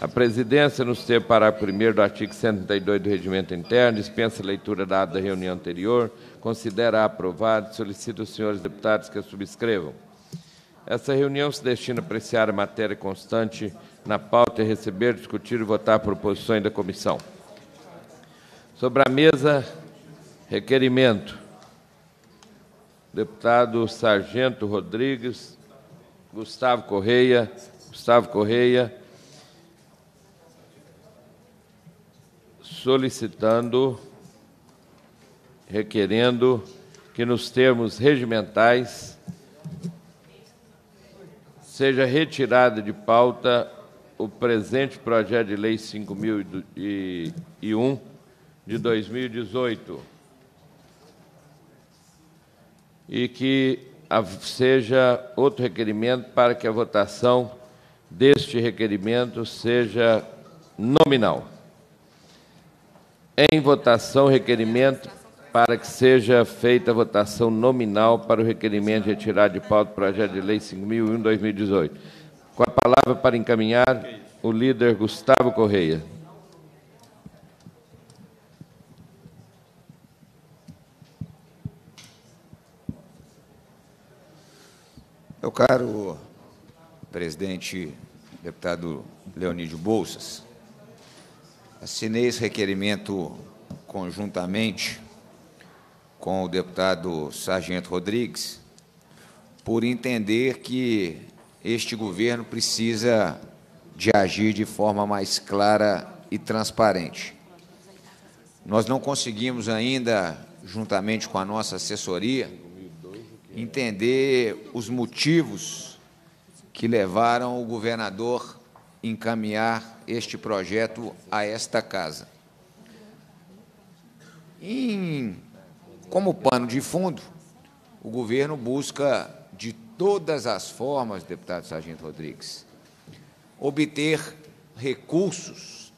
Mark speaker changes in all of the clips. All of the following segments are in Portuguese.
Speaker 1: A presidência, nos termos do 1 do artigo 132 do Regimento Interno, dispensa a leitura da ata da reunião anterior, considera aprovado e solicita os senhores deputados que a subscrevam. Essa reunião se destina a apreciar a matéria constante na pauta e receber, discutir e votar proposições da comissão. Sobre a mesa, requerimento. Deputado Sargento Rodrigues, Gustavo Correia, Gustavo Correia, solicitando, requerendo que nos termos regimentais seja retirada de pauta o presente projeto de lei 5001 de 2018 e que seja outro requerimento para que a votação deste requerimento seja nominal. Em votação, requerimento para que seja feita a votação nominal para o requerimento de retirar de pauta o projeto de lei 5.001-2018. Com a palavra para encaminhar, o líder Gustavo Correia.
Speaker 2: Meu caro presidente, deputado Leonídio Bolsas, assinei esse requerimento conjuntamente com o deputado Sargento Rodrigues, por entender que este governo precisa de agir de forma mais clara e transparente. Nós não conseguimos ainda, juntamente com a nossa assessoria, entender os motivos que levaram o governador a encaminhar este projeto a esta casa. Em, como pano de fundo, o governo busca, de todas as formas, deputado Sargento Rodrigues, obter recursos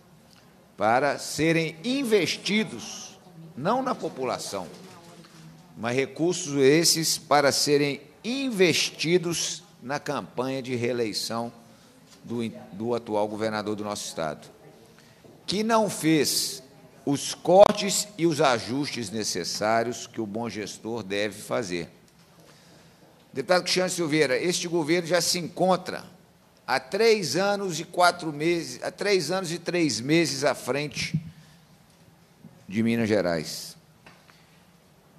Speaker 2: para serem investidos, não na população, mas recursos esses para serem investidos na campanha de reeleição do, do atual governador do nosso Estado, que não fez os cortes e os ajustes necessários que o bom gestor deve fazer. Deputado Cristiano Silveira, este governo já se encontra há três anos e quatro meses, há três anos e três meses à frente de Minas Gerais.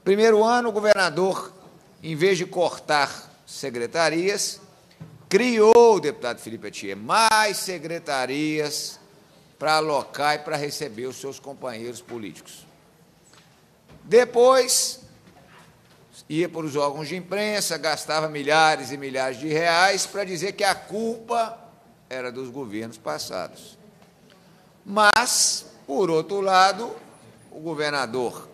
Speaker 2: Primeiro ano, o governador, em vez de cortar secretarias, criou, deputado Felipe Atier, mais secretarias para alocar e para receber os seus companheiros políticos. Depois, ia para os órgãos de imprensa, gastava milhares e milhares de reais para dizer que a culpa era dos governos passados. Mas, por outro lado, o governador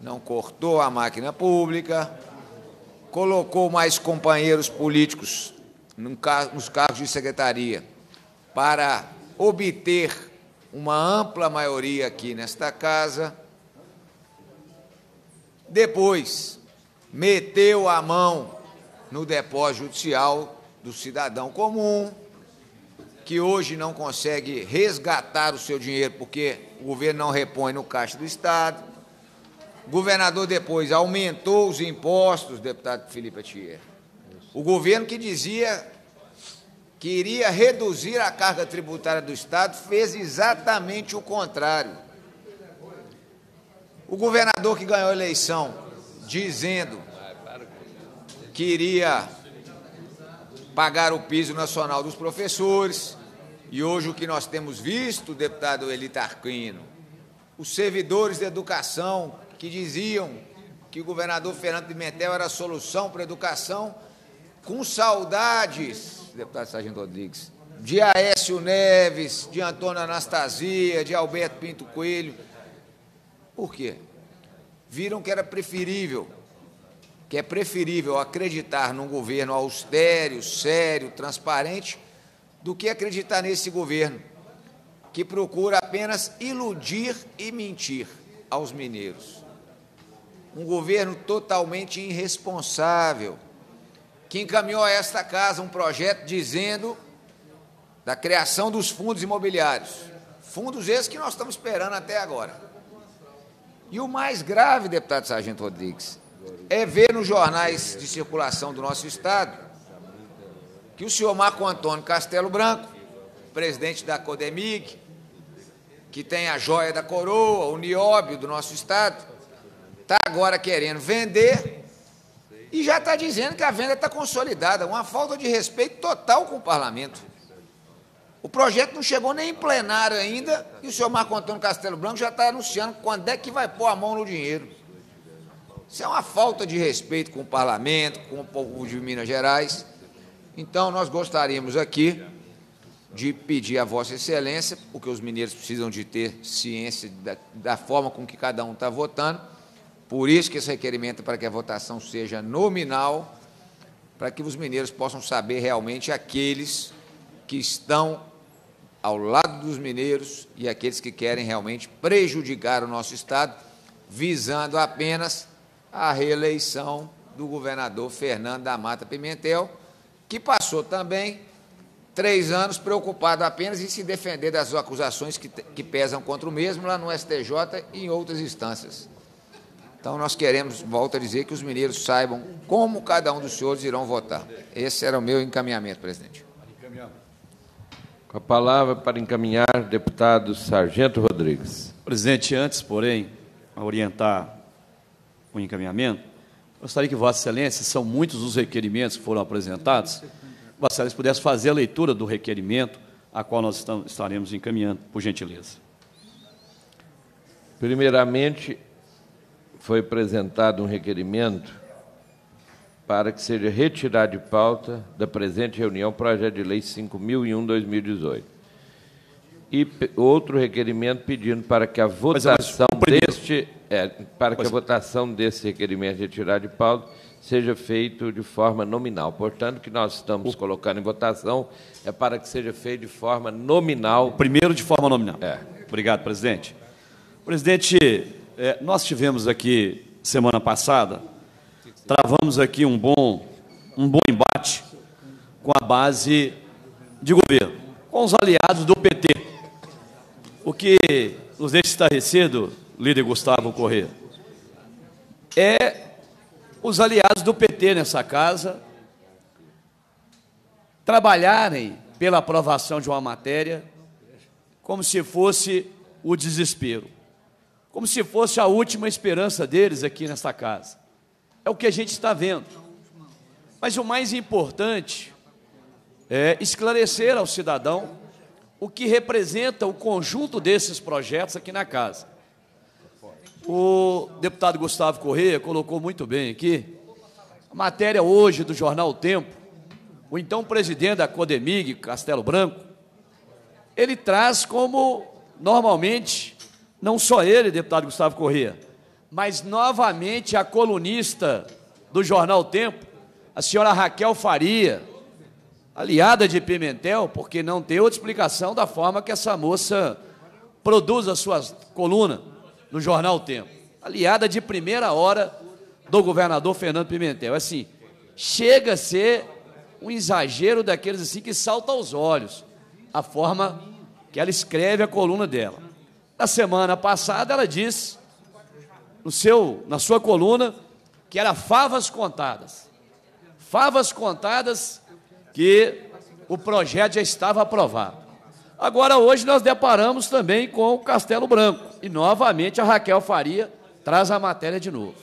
Speaker 2: não cortou a máquina pública, colocou mais companheiros políticos nos cargos de secretaria para obter uma ampla maioria aqui nesta casa. Depois, meteu a mão no depósito judicial do cidadão comum, que hoje não consegue resgatar o seu dinheiro porque o governo não repõe no caixa do Estado. Governador depois aumentou os impostos, deputado Felipe Atier. O governo que dizia que iria reduzir a carga tributária do Estado fez exatamente o contrário. O governador que ganhou a eleição dizendo que iria pagar o piso nacional dos professores, e hoje o que nós temos visto, deputado Elitarquino, os servidores de educação que diziam que o governador Fernando Pimentel era a solução para a educação, com saudades, deputado Sargento Rodrigues, de Aécio Neves, de Antônio Anastasia, de Alberto Pinto Coelho. Por quê? Viram que era preferível, que é preferível acreditar num governo austero, sério, transparente, do que acreditar nesse governo, que procura apenas iludir e mentir aos mineiros um governo totalmente irresponsável, que encaminhou a esta casa um projeto dizendo, da criação dos fundos imobiliários. Fundos esses que nós estamos esperando até agora. E o mais grave, deputado Sargento Rodrigues, é ver nos jornais de circulação do nosso Estado que o senhor Marco Antônio Castelo Branco, presidente da Codemig, que tem a joia da coroa, o nióbio do nosso Estado, está agora querendo vender e já está dizendo que a venda está consolidada, uma falta de respeito total com o parlamento. O projeto não chegou nem em plenário ainda e o senhor Marco Antônio Castelo Branco já está anunciando quando é que vai pôr a mão no dinheiro. Isso é uma falta de respeito com o parlamento, com o povo de Minas Gerais. Então, nós gostaríamos aqui de pedir a Vossa Excelência, porque os mineiros precisam de ter ciência da, da forma com que cada um está votando, por isso que esse requerimento é para que a votação seja nominal, para que os mineiros possam saber realmente aqueles que estão ao lado dos mineiros e aqueles que querem realmente prejudicar o nosso Estado, visando apenas a reeleição do governador Fernando da Mata Pimentel, que passou também três anos preocupado apenas em se defender das acusações que, que pesam contra o mesmo lá no STJ e em outras instâncias. Então, nós queremos, volto a dizer, que os mineiros saibam como cada um dos senhores irão votar. Esse era o meu encaminhamento, presidente.
Speaker 1: Com a palavra para encaminhar, deputado Sargento Rodrigues.
Speaker 3: Presidente, antes, porém, a orientar o encaminhamento, gostaria que Vossa Excelência, são muitos os requerimentos que foram apresentados, Vossa Excelência pudesse fazer a leitura do requerimento, a qual nós estaremos encaminhando, por gentileza.
Speaker 1: Primeiramente, foi apresentado um requerimento para que seja retirado de pauta da presente reunião o projeto de lei 5001-2018. E outro requerimento pedindo para que a votação deste é, para que a votação desse requerimento retirado de pauta seja feito de forma nominal. Portanto, o que nós estamos colocando em votação é para que seja feito de forma nominal.
Speaker 3: Primeiro, de forma nominal.
Speaker 1: É.
Speaker 3: Obrigado, presidente. Presidente, é, nós tivemos aqui, semana passada, travamos aqui um bom, um bom embate com a base de governo, com os aliados do PT. O que nos deixa estarrecido líder Gustavo Corrêa, é os aliados do PT nessa casa trabalharem pela aprovação de uma matéria como se fosse o desespero, como se fosse a última esperança deles aqui nessa casa. É o que a gente está vendo. Mas o mais importante é esclarecer ao cidadão o que representa o conjunto desses projetos aqui na casa. O deputado Gustavo Correia colocou muito bem aqui a matéria hoje do jornal o Tempo, o então presidente da Codemig, Castelo Branco, ele traz como normalmente, não só ele, deputado Gustavo Correia, mas novamente a colunista do jornal Tempo, a senhora Raquel Faria, aliada de Pimentel, porque não tem outra explicação da forma que essa moça produz a sua coluna no jornal Tempo. Aliada de primeira hora do governador Fernando Pimentel. Assim, chega a ser um exagero daqueles assim que salta aos olhos a forma que ela escreve a coluna dela. Na semana passada ela disse no seu, na sua coluna que era favas contadas. Favas contadas que o projeto já estava aprovado. Agora, hoje, nós deparamos também com o Castelo Branco. E, novamente, a Raquel Faria traz a matéria de novo.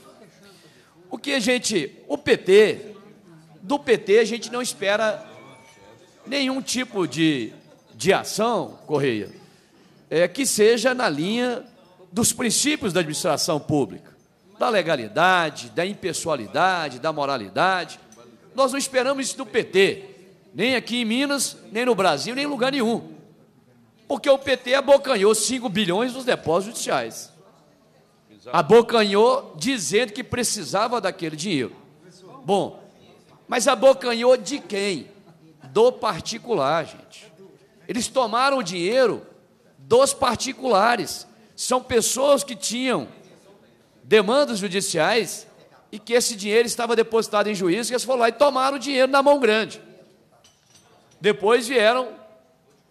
Speaker 3: O que a gente. O PT. Do PT, a gente não espera nenhum tipo de, de ação, Correia, é, que seja na linha dos princípios da administração pública, da legalidade, da impessoalidade, da moralidade. Nós não esperamos isso do PT, nem aqui em Minas, nem no Brasil, nem em lugar nenhum porque o PT abocanhou 5 bilhões dos depósitos judiciais. Abocanhou dizendo que precisava daquele dinheiro. Bom, mas abocanhou de quem? Do particular, gente. Eles tomaram o dinheiro dos particulares. São pessoas que tinham demandas judiciais e que esse dinheiro estava depositado em juízo, que eles foram lá e tomaram o dinheiro na mão grande. Depois vieram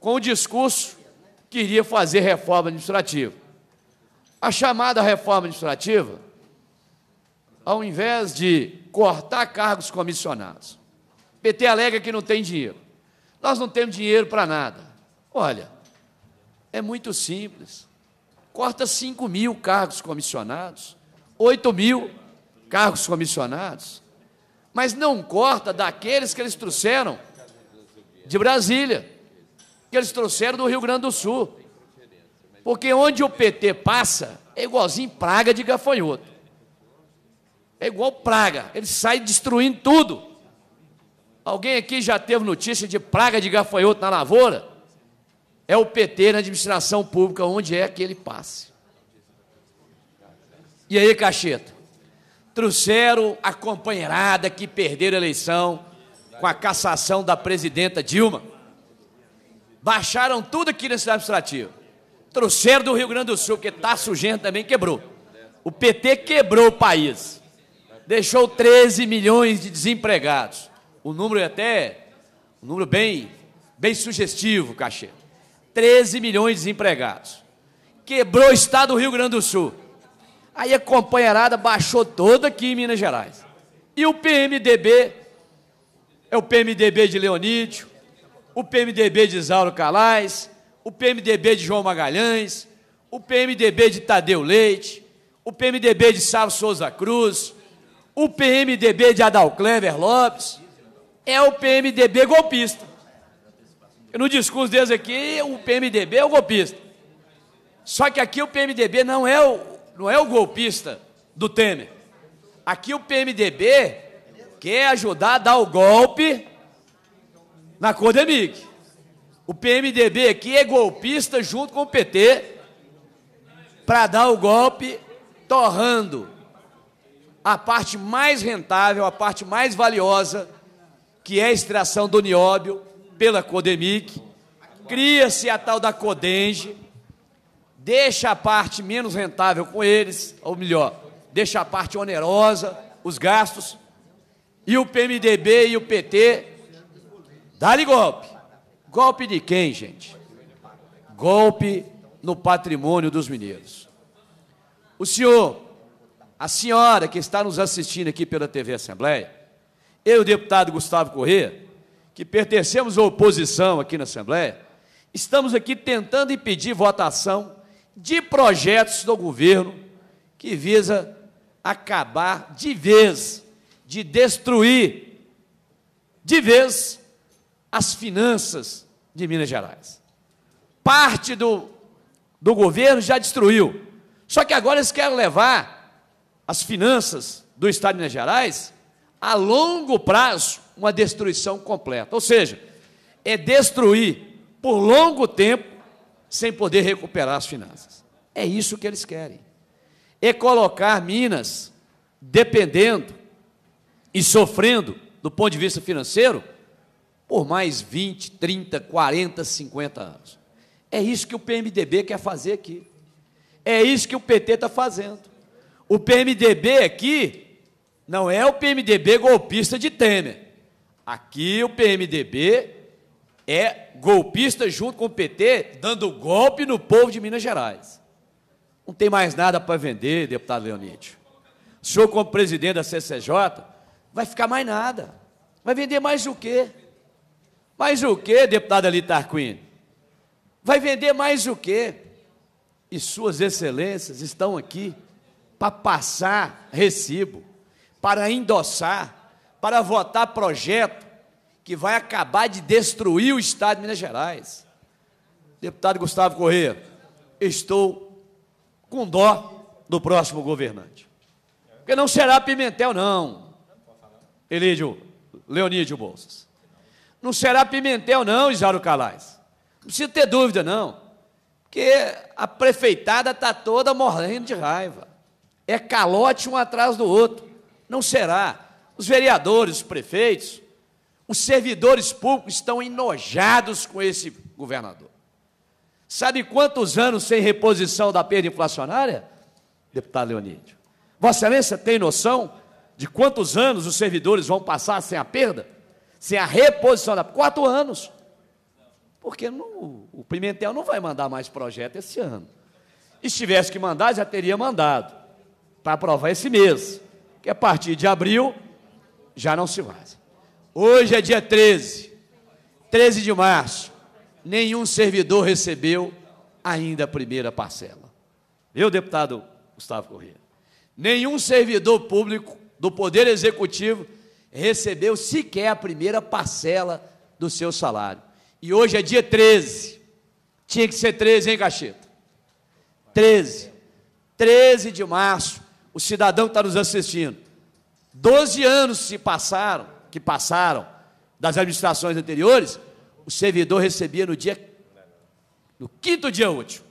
Speaker 3: com o discurso que iria fazer reforma administrativa. A chamada reforma administrativa, ao invés de cortar cargos comissionados, PT alega que não tem dinheiro. Nós não temos dinheiro para nada. Olha, é muito simples. Corta 5 mil cargos comissionados, 8 mil cargos comissionados, mas não corta daqueles que eles trouxeram de Brasília, que eles trouxeram do Rio Grande do Sul. Porque onde o PT passa, é igualzinho praga de gafanhoto. É igual praga, ele sai destruindo tudo. Alguém aqui já teve notícia de praga de gafanhoto na lavoura? É o PT na administração pública, onde é que ele passe. E aí, Cacheta? Trouxeram a companheirada que perderam a eleição com a cassação da presidenta Dilma. Baixaram tudo aqui nesse administrativo. Trouxeram do Rio Grande do Sul, porque está sujento também quebrou. O PT quebrou o país. Deixou 13 milhões de desempregados o número é até um número bem, bem sugestivo, Cachê. 13 milhões de desempregados. Quebrou o estado do Rio Grande do Sul. Aí a companheirada baixou toda aqui em Minas Gerais. E o PMDB, é o PMDB de Leonídio, o PMDB de Isauro Calais, o PMDB de João Magalhães, o PMDB de Tadeu Leite, o PMDB de Sávio Souza Cruz, o PMDB de Adal Clever Lopes, é o PMDB golpista. No discurso deles aqui, o PMDB é o golpista. Só que aqui o PMDB não é o, não é o golpista do Temer. Aqui o PMDB quer ajudar a dar o golpe na Codemig. O PMDB aqui é golpista junto com o PT para dar o golpe torrando a parte mais rentável, a parte mais valiosa que é a extração do nióbio pela Codemic, cria-se a tal da Codenge, deixa a parte menos rentável com eles, ou melhor, deixa a parte onerosa, os gastos, e o PMDB e o PT dá-lhe golpe. Golpe de quem, gente? Golpe no patrimônio dos mineiros. O senhor, a senhora que está nos assistindo aqui pela TV Assembleia, eu e o deputado Gustavo Corrêa, que pertencemos à oposição aqui na Assembleia, estamos aqui tentando impedir votação de projetos do governo que visa acabar de vez, de destruir de vez as finanças de Minas Gerais. Parte do, do governo já destruiu. Só que agora eles querem levar as finanças do Estado de Minas Gerais a longo prazo, uma destruição completa. Ou seja, é destruir por longo tempo sem poder recuperar as finanças. É isso que eles querem. É colocar Minas dependendo e sofrendo, do ponto de vista financeiro, por mais 20, 30, 40, 50 anos. É isso que o PMDB quer fazer aqui. É isso que o PT está fazendo. O PMDB aqui não é o PMDB golpista de Temer. Aqui o PMDB é golpista junto com o PT, dando golpe no povo de Minas Gerais. Não tem mais nada para vender, deputado Leonídio. O senhor, como presidente da CCJ, vai ficar mais nada. Vai vender mais o quê? Mais o quê, deputado Ali Tarquini? Vai vender mais o quê? E suas excelências estão aqui para passar recibo para endossar, para votar projeto que vai acabar de destruir o Estado de Minas Gerais. Deputado Gustavo Corrêa, estou com dó do próximo governante. Porque não será Pimentel, não. Elídio, Leonídio Bolsas. Não será Pimentel, não, Isauro Calais. Não precisa ter dúvida, não. Porque a prefeitada está toda morrendo de raiva. É calote um atrás do outro. Não será. Os vereadores, os prefeitos, os servidores públicos estão enojados com esse governador. Sabe quantos anos sem reposição da perda inflacionária? Deputado Leonídio. Vossa Excelência tem noção de quantos anos os servidores vão passar sem a perda? Sem a reposição da. Quatro anos. porque o Pimentel não vai mandar mais projeto esse ano. E se tivesse que mandar, já teria mandado para aprovar esse mês, que a partir de abril já não se vaza. Hoje é dia 13, 13 de março, nenhum servidor recebeu ainda a primeira parcela. Viu, deputado Gustavo Corrêa? Nenhum servidor público do Poder Executivo recebeu sequer a primeira parcela do seu salário. E hoje é dia 13. Tinha que ser 13, hein, Cacheta? 13. 13 de março. O cidadão que está nos assistindo. 12 anos se passaram, que passaram das administrações anteriores, o servidor recebia no dia no quinto dia útil.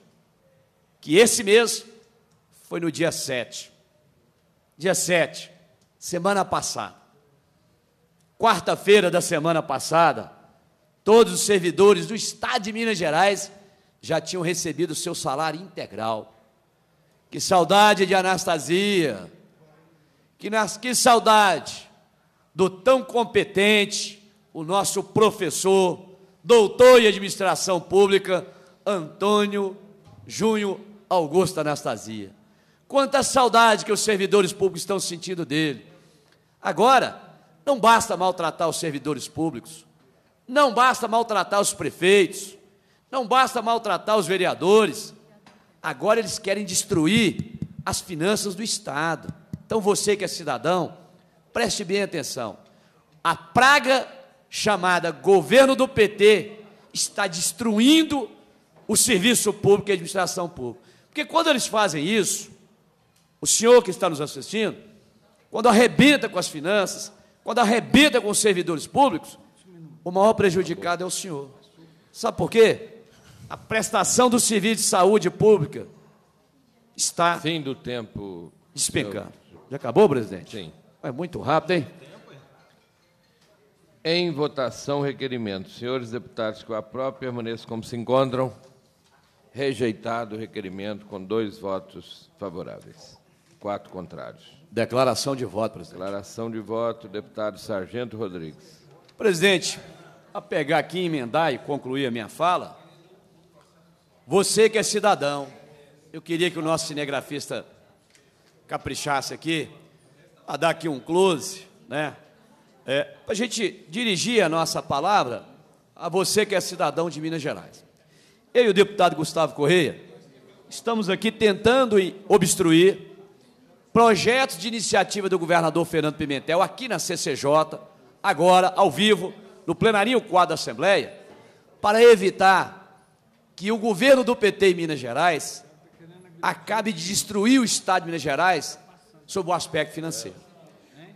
Speaker 3: Que esse mês foi no dia 7. Dia 7, semana passada. Quarta-feira da semana passada, todos os servidores do Estado de Minas Gerais já tinham recebido o seu salário integral. Que saudade de Anastasia, que, nas, que saudade do tão competente, o nosso professor, doutor em administração pública, Antônio Junho Augusto Anastasia. Quanta saudade que os servidores públicos estão sentindo dele. Agora, não basta maltratar os servidores públicos, não basta maltratar os prefeitos, não basta maltratar os vereadores. Agora eles querem destruir as finanças do Estado. Então você que é cidadão, preste bem atenção. A praga chamada governo do PT está destruindo o serviço público e a administração pública. Porque quando eles fazem isso, o senhor que está nos assistindo, quando arrebenta com as finanças, quando arrebenta com os servidores públicos, o maior prejudicado é o senhor. Sabe por quê? A prestação do serviço de saúde pública está.
Speaker 1: Fim do tempo.
Speaker 3: Despencando. Já acabou, presidente?
Speaker 1: Sim.
Speaker 3: É muito rápido, hein?
Speaker 1: Em votação, requerimento. Senhores deputados que o aprovam, permaneçam como se encontram. Rejeitado o requerimento com dois votos favoráveis. Quatro contrários.
Speaker 3: Declaração de voto, presidente.
Speaker 1: Declaração de voto, deputado Sargento Rodrigues.
Speaker 3: Presidente, a pegar aqui, emendar e concluir a minha fala, você que é cidadão, eu queria que o nosso cinegrafista caprichasse aqui, a dar aqui um close, né? É, para a gente dirigir a nossa palavra a você que é cidadão de Minas Gerais. Eu e o deputado Gustavo Correia estamos aqui tentando obstruir projetos de iniciativa do governador Fernando Pimentel aqui na CCJ, agora, ao vivo, no plenarinho quadro da Assembleia, para evitar que o governo do PT em Minas Gerais acabe de destruir o Estado de Minas Gerais sob o aspecto financeiro.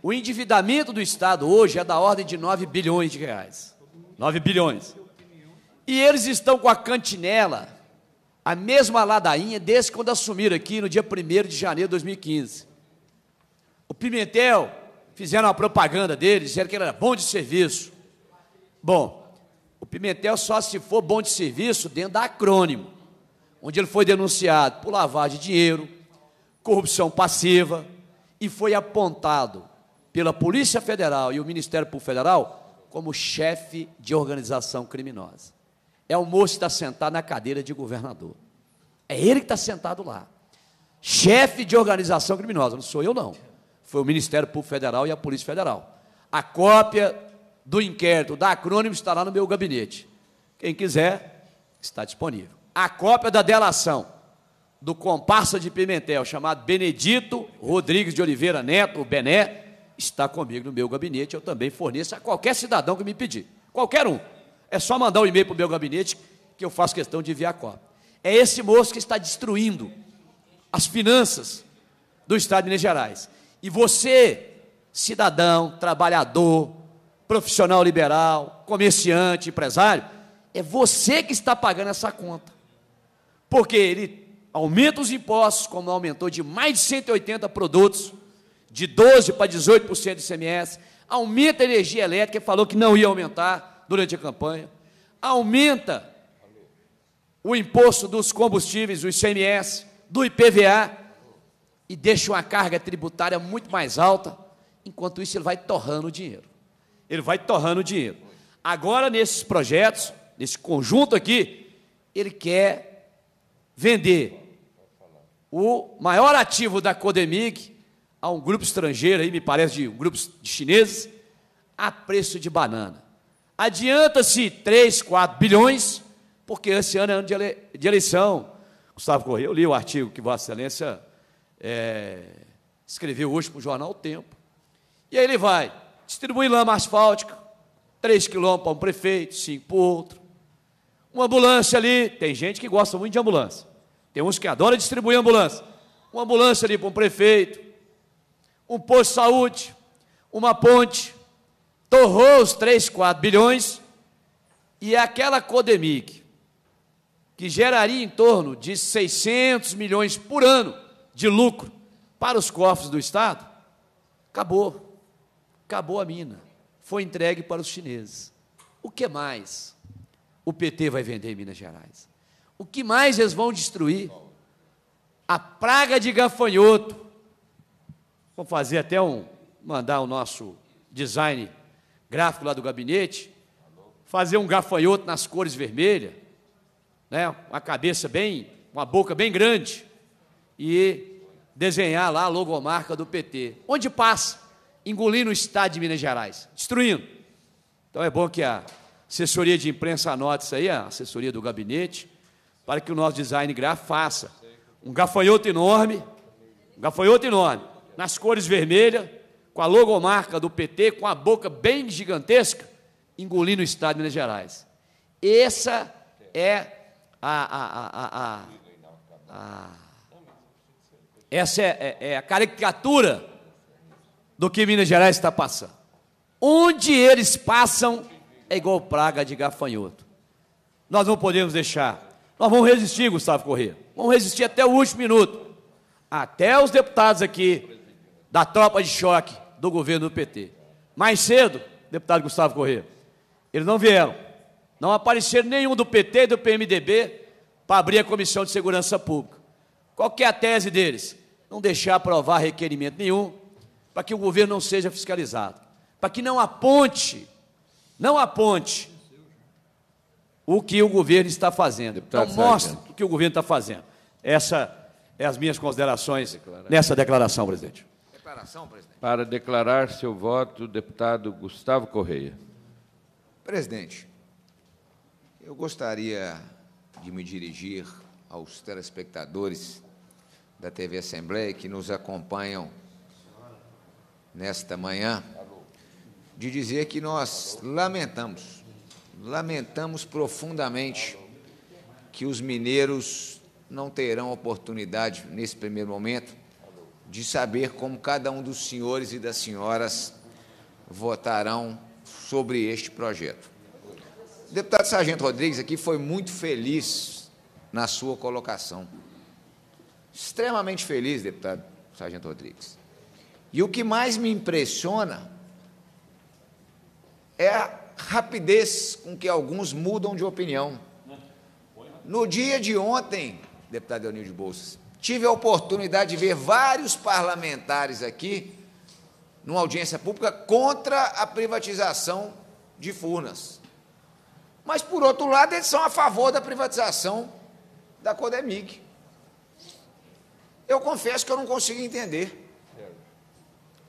Speaker 3: O endividamento do Estado hoje é da ordem de 9 bilhões de reais. 9 bilhões. E eles estão com a cantinela, a mesma ladainha, desde quando assumiram aqui no dia 1 de janeiro de 2015. O Pimentel, fizeram uma propaganda dele, disseram que ele era bom de serviço. Bom, o Pimentel só se for bom de serviço dentro da acrônimo, onde ele foi denunciado por lavagem de dinheiro, corrupção passiva, e foi apontado pela Polícia Federal e o Ministério Público Federal como chefe de organização criminosa. É o moço que está sentado na cadeira de governador. É ele que está sentado lá. Chefe de organização criminosa, não sou eu não. Foi o Ministério Público Federal e a Polícia Federal. A cópia do inquérito da acrônimo está lá no meu gabinete. Quem quiser, está disponível. A cópia da delação do comparsa de Pimentel, chamado Benedito Rodrigues de Oliveira Neto, o Bené, está comigo no meu gabinete. Eu também forneço a qualquer cidadão que me pedir. Qualquer um. É só mandar um e-mail para o meu gabinete que eu faço questão de enviar a cópia. É esse moço que está destruindo as finanças do Estado de Minas Gerais. E você, cidadão, trabalhador, profissional liberal, comerciante, empresário, é você que está pagando essa conta. Porque ele aumenta os impostos, como aumentou de mais de 180 produtos, de 12% para 18% de ICMS, aumenta a energia elétrica, falou que não ia aumentar durante a campanha, aumenta o imposto dos combustíveis, o ICMS, do IPVA, e deixa uma carga tributária muito mais alta, enquanto isso ele vai torrando o dinheiro. Ele vai torrando dinheiro. Agora, nesses projetos, nesse conjunto aqui, ele quer vender o maior ativo da Codemig a um grupo estrangeiro, aí me parece de um grupo de chineses, a preço de banana. Adianta-se 3, 4 bilhões, porque esse ano é ano de, ele, de eleição. Gustavo Corrêa, eu li o artigo que Vossa Excelência é, escreveu hoje para o jornal O Tempo. E aí ele vai, distribui lama asfáltica, 3 quilômetros para um prefeito, 5 para outro. Uma ambulância ali, tem gente que gosta muito de ambulância. Tem uns que adoram distribuir ambulância. Uma ambulância ali para um prefeito, um posto de saúde, uma ponte, torrou os 3, 4 bilhões, e aquela Codemig, que geraria em torno de 600 milhões por ano de lucro para os cofres do Estado, acabou. Acabou a mina. Foi entregue para os chineses. O que mais o PT vai vender em Minas Gerais? O que mais eles vão destruir? A praga de gafanhoto. Vamos fazer até um, mandar o nosso design gráfico lá do gabinete, fazer um gafanhoto nas cores vermelhas, né, uma cabeça bem, uma boca bem grande, e desenhar lá a logomarca do PT. Onde passa? Engolindo o Estado de Minas Gerais, destruindo. Então é bom que a assessoria de imprensa anote isso aí, a assessoria do gabinete, para que o nosso design gráfico faça um gafanhoto enorme, um gafanhoto enorme, nas cores vermelhas, com a logomarca do PT, com a boca bem gigantesca, engolindo o Estado de Minas Gerais. Essa é a, a, a, a essa é, é, é, a caricatura do que Minas Gerais está passando. Onde eles passam é igual praga de gafanhoto. Nós não podemos deixar. Nós vamos resistir, Gustavo Corrêa. Vamos resistir até o último minuto. Até os deputados aqui da tropa de choque do governo do PT. Mais cedo, deputado Gustavo Corrêa, eles não vieram. Não apareceram nenhum do PT e do PMDB para abrir a Comissão de Segurança Pública. Qual que é a tese deles? Não deixar aprovar requerimento nenhum, para que o governo não seja fiscalizado, para que não aponte, não aponte o que o governo está fazendo. Então, mostre o que o governo está fazendo. Essa é as minhas considerações nessa declaração, presidente. Declaração,
Speaker 1: presidente. Para declarar seu voto, o deputado Gustavo Correia.
Speaker 2: Presidente, eu gostaria de me dirigir aos telespectadores da TV Assembleia que nos acompanham nesta manhã, de dizer que nós lamentamos, lamentamos profundamente que os mineiros não terão oportunidade, nesse primeiro momento, de saber como cada um dos senhores e das senhoras votarão sobre este projeto. O deputado Sargento Rodrigues aqui foi muito feliz na sua colocação. Extremamente feliz, deputado Sargento Rodrigues. E o que mais me impressiona é a rapidez com que alguns mudam de opinião. No dia de ontem, deputado Eunil de Bolsas, tive a oportunidade de ver vários parlamentares aqui, numa audiência pública, contra a privatização de Furnas. Mas, por outro lado, eles são a favor da privatização da Codemig. Eu confesso que eu não consigo entender.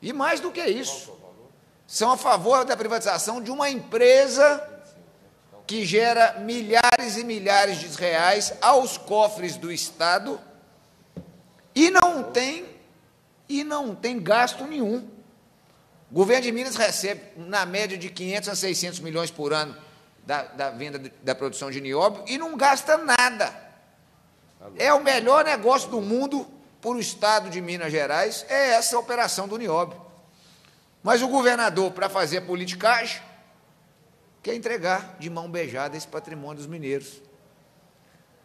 Speaker 2: E mais do que isso, são a favor da privatização de uma empresa que gera milhares e milhares de reais aos cofres do Estado e não tem e não tem gasto nenhum. O governo de Minas recebe na média de 500 a 600 milhões por ano da, da venda da produção de nióbio e não gasta nada. É o melhor negócio do mundo para o Estado de Minas Gerais é essa operação do Nióbio. Mas o governador, para fazer politicagem, quer entregar de mão beijada esse patrimônio dos mineiros.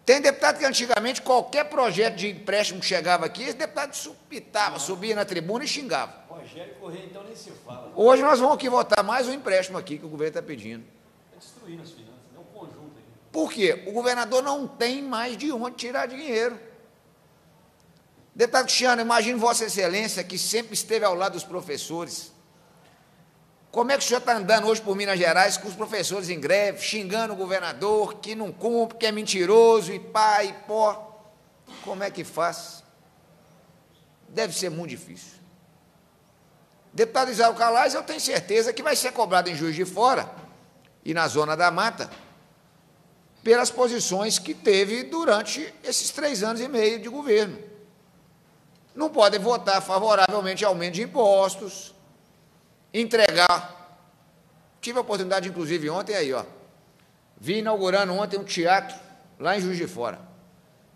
Speaker 2: Tem deputado que antigamente qualquer projeto de empréstimo que chegava aqui, esse deputado supitava, subia na tribuna e xingava. Rogério Correia, então nem se fala. Hoje nós vamos aqui votar mais um empréstimo aqui que o governo está pedindo. Está destruindo as finanças, é um conjunto aí. Por quê? O governador não tem mais de onde tirar dinheiro. Deputado Cristiano, imagine Vossa Excelência, que sempre esteve ao lado dos professores. Como é que o senhor está andando hoje por Minas Gerais com os professores em greve, xingando o governador, que não cumpre, que é mentiroso, e pá, e pó? Como é que faz? Deve ser muito difícil. Deputado Isauro Calais, eu tenho certeza que vai ser cobrado em Juiz de Fora e na Zona da Mata, pelas posições que teve durante esses três anos e meio de governo. Não podem votar favoravelmente ao aumento de impostos, entregar. Tive a oportunidade, inclusive, ontem aí, ó. Vi inaugurando ontem um teatro lá em Juiz de Fora.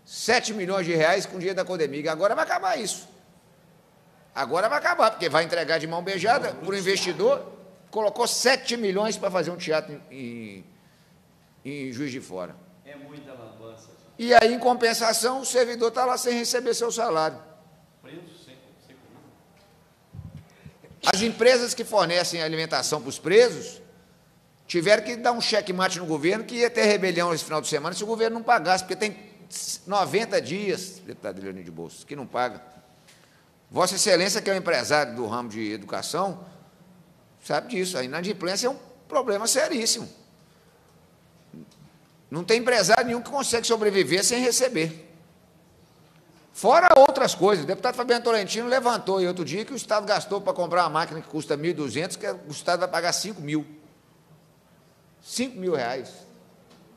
Speaker 2: 7 milhões de reais com o dinheiro da Codemig. Agora vai acabar isso. Agora vai acabar, porque vai entregar de mão beijada para o investidor. Colocou 7 milhões para fazer um teatro em, em Juiz de Fora. É muita lambança. E aí, em compensação, o servidor está lá sem receber seu salário. As empresas que fornecem alimentação para os presos tiveram que dar um cheque-mate no governo que ia ter rebelião esse final de semana se o governo não pagasse, porque tem 90 dias, deputado Leonir de Bolsos, que não paga. Vossa Excelência, que é um empresário do ramo de educação, sabe disso. A inadimplência é um problema seríssimo. Não tem empresário nenhum que consegue sobreviver sem receber. Fora outras coisas. O deputado Fabiano Tolentino levantou aí outro dia que o Estado gastou para comprar uma máquina que custa 1.200, que o Estado vai pagar 5 mil. 5 mil reais.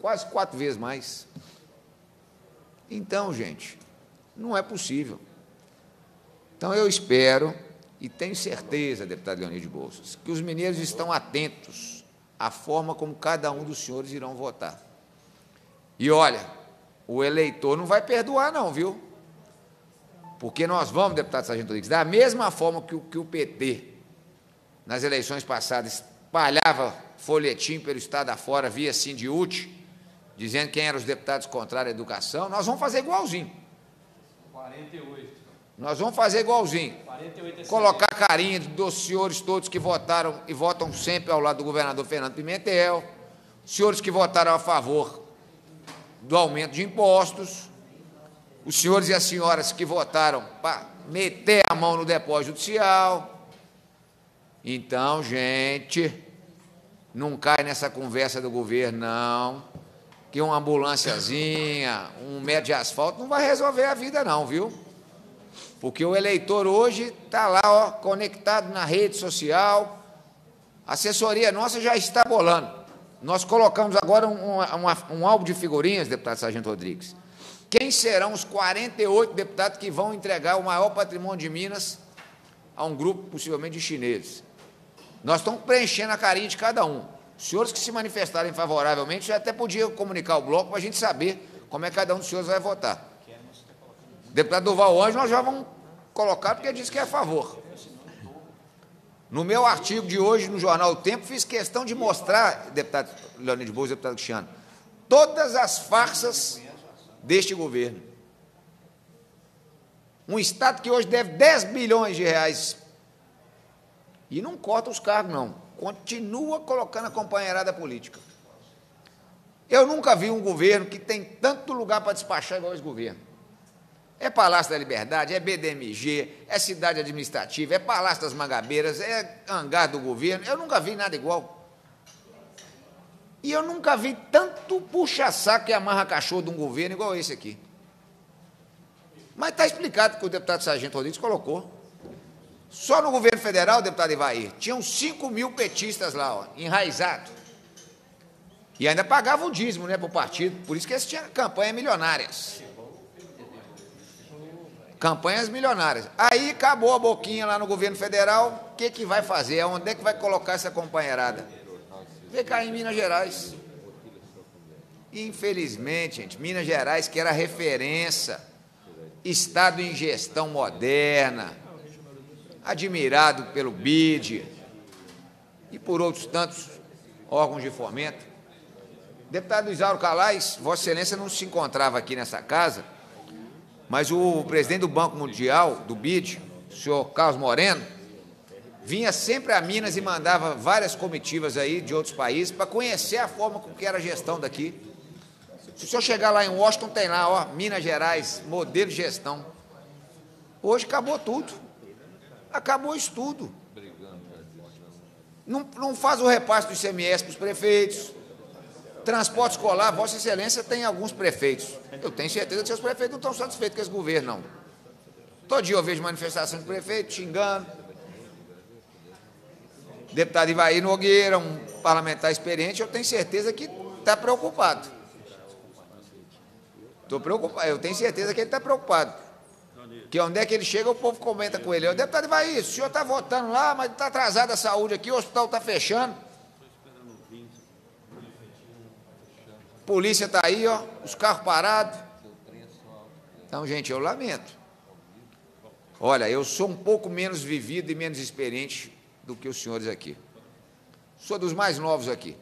Speaker 2: Quase quatro vezes mais. Então, gente, não é possível. Então, eu espero e tenho certeza, deputado Leonir de Bolsas, que os mineiros estão atentos à forma como cada um dos senhores irão votar. E olha, o eleitor não vai perdoar, não, viu? Porque nós vamos, deputado Sargento Rodrigues, da mesma forma que o, que o PT, nas eleições passadas, espalhava folhetim pelo Estado afora, via Sindiúti, dizendo quem eram os deputados contrários à educação, nós vamos fazer igualzinho. 48. Nós vamos fazer igualzinho. 48 é Colocar carinha dos senhores todos que votaram e votam sempre ao lado do governador Fernando Pimentel, senhores que votaram a favor do aumento de impostos, os senhores e as senhoras que votaram para meter a mão no depósito judicial. Então, gente, não cai nessa conversa do governo, não, que uma ambulânciazinha, um metro de asfalto não vai resolver a vida, não, viu? Porque o eleitor hoje está lá, ó, conectado na rede social, a assessoria nossa já está bolando. Nós colocamos agora um, um, um álbum de figurinhas, deputado Sargento Rodrigues quem serão os 48 deputados que vão entregar o maior patrimônio de Minas a um grupo, possivelmente, de chineses? Nós estamos preenchendo a carinha de cada um. Os senhores que se manifestarem favoravelmente já até podiam comunicar o bloco para a gente saber como é que cada um dos senhores vai votar. Deputado Duval Anjo nós já vamos colocar porque disse que é a favor. No meu artigo de hoje, no jornal O Tempo, fiz questão de mostrar, deputado Leonide Boas e deputado Cristiano, todas as farsas deste governo. Um Estado que hoje deve 10 bilhões de reais e não corta os cargos, não. Continua colocando a companheirada política. Eu nunca vi um governo que tem tanto lugar para despachar igual esse governo. É Palácio da Liberdade, é BDMG, é cidade administrativa, é Palácio das Magabeiras, é hangar do governo. Eu nunca vi nada igual. E eu nunca vi tanto puxa-saco e amarra-cachorro de um governo igual esse aqui. Mas está explicado que o deputado Sargento Rodrigues colocou. Só no governo federal, deputado Ivair, tinham 5 mil petistas lá, ó, enraizados. E ainda pagavam o dízimo né, para o partido. Por isso que eles tinham campanhas milionárias. Campanhas milionárias. Aí acabou a boquinha lá no governo federal. O que, que vai fazer? Onde é que vai colocar essa companheirada? Vem cá em Minas Gerais. Infelizmente, gente, Minas Gerais, que era referência, Estado em gestão moderna, admirado pelo BID e por outros tantos órgãos de fomento. Deputado Isauro Calais, Vossa Excelência não se encontrava aqui nessa casa, mas o presidente do Banco Mundial, do BID, o senhor Carlos Moreno, vinha sempre a Minas e mandava várias comitivas aí de outros países para conhecer a forma com que era a gestão daqui. Se o senhor chegar lá em Washington, tem lá, ó, Minas Gerais, modelo de gestão. Hoje acabou tudo. Acabou isso tudo. Não, não faz o repasse do ICMS para os prefeitos. Transporte escolar, Vossa Excelência tem alguns prefeitos. Eu tenho certeza que seus prefeitos não estão satisfeitos com esse governo, não. Todo dia eu vejo manifestação de prefeito xingando. Deputado Ivaí Nogueira, um parlamentar experiente, eu tenho certeza que está preocupado. Estou preocupado, eu tenho certeza que ele está preocupado. Que onde é que ele chega, o povo comenta com ele. O deputado Ivaí, o senhor está votando lá, mas está atrasada a saúde aqui, o hospital está fechando. Polícia está aí, ó, os carros parados. Então, gente, eu lamento. Olha, eu sou um pouco menos vivido e menos experiente do que os senhores aqui. Sou dos mais novos aqui.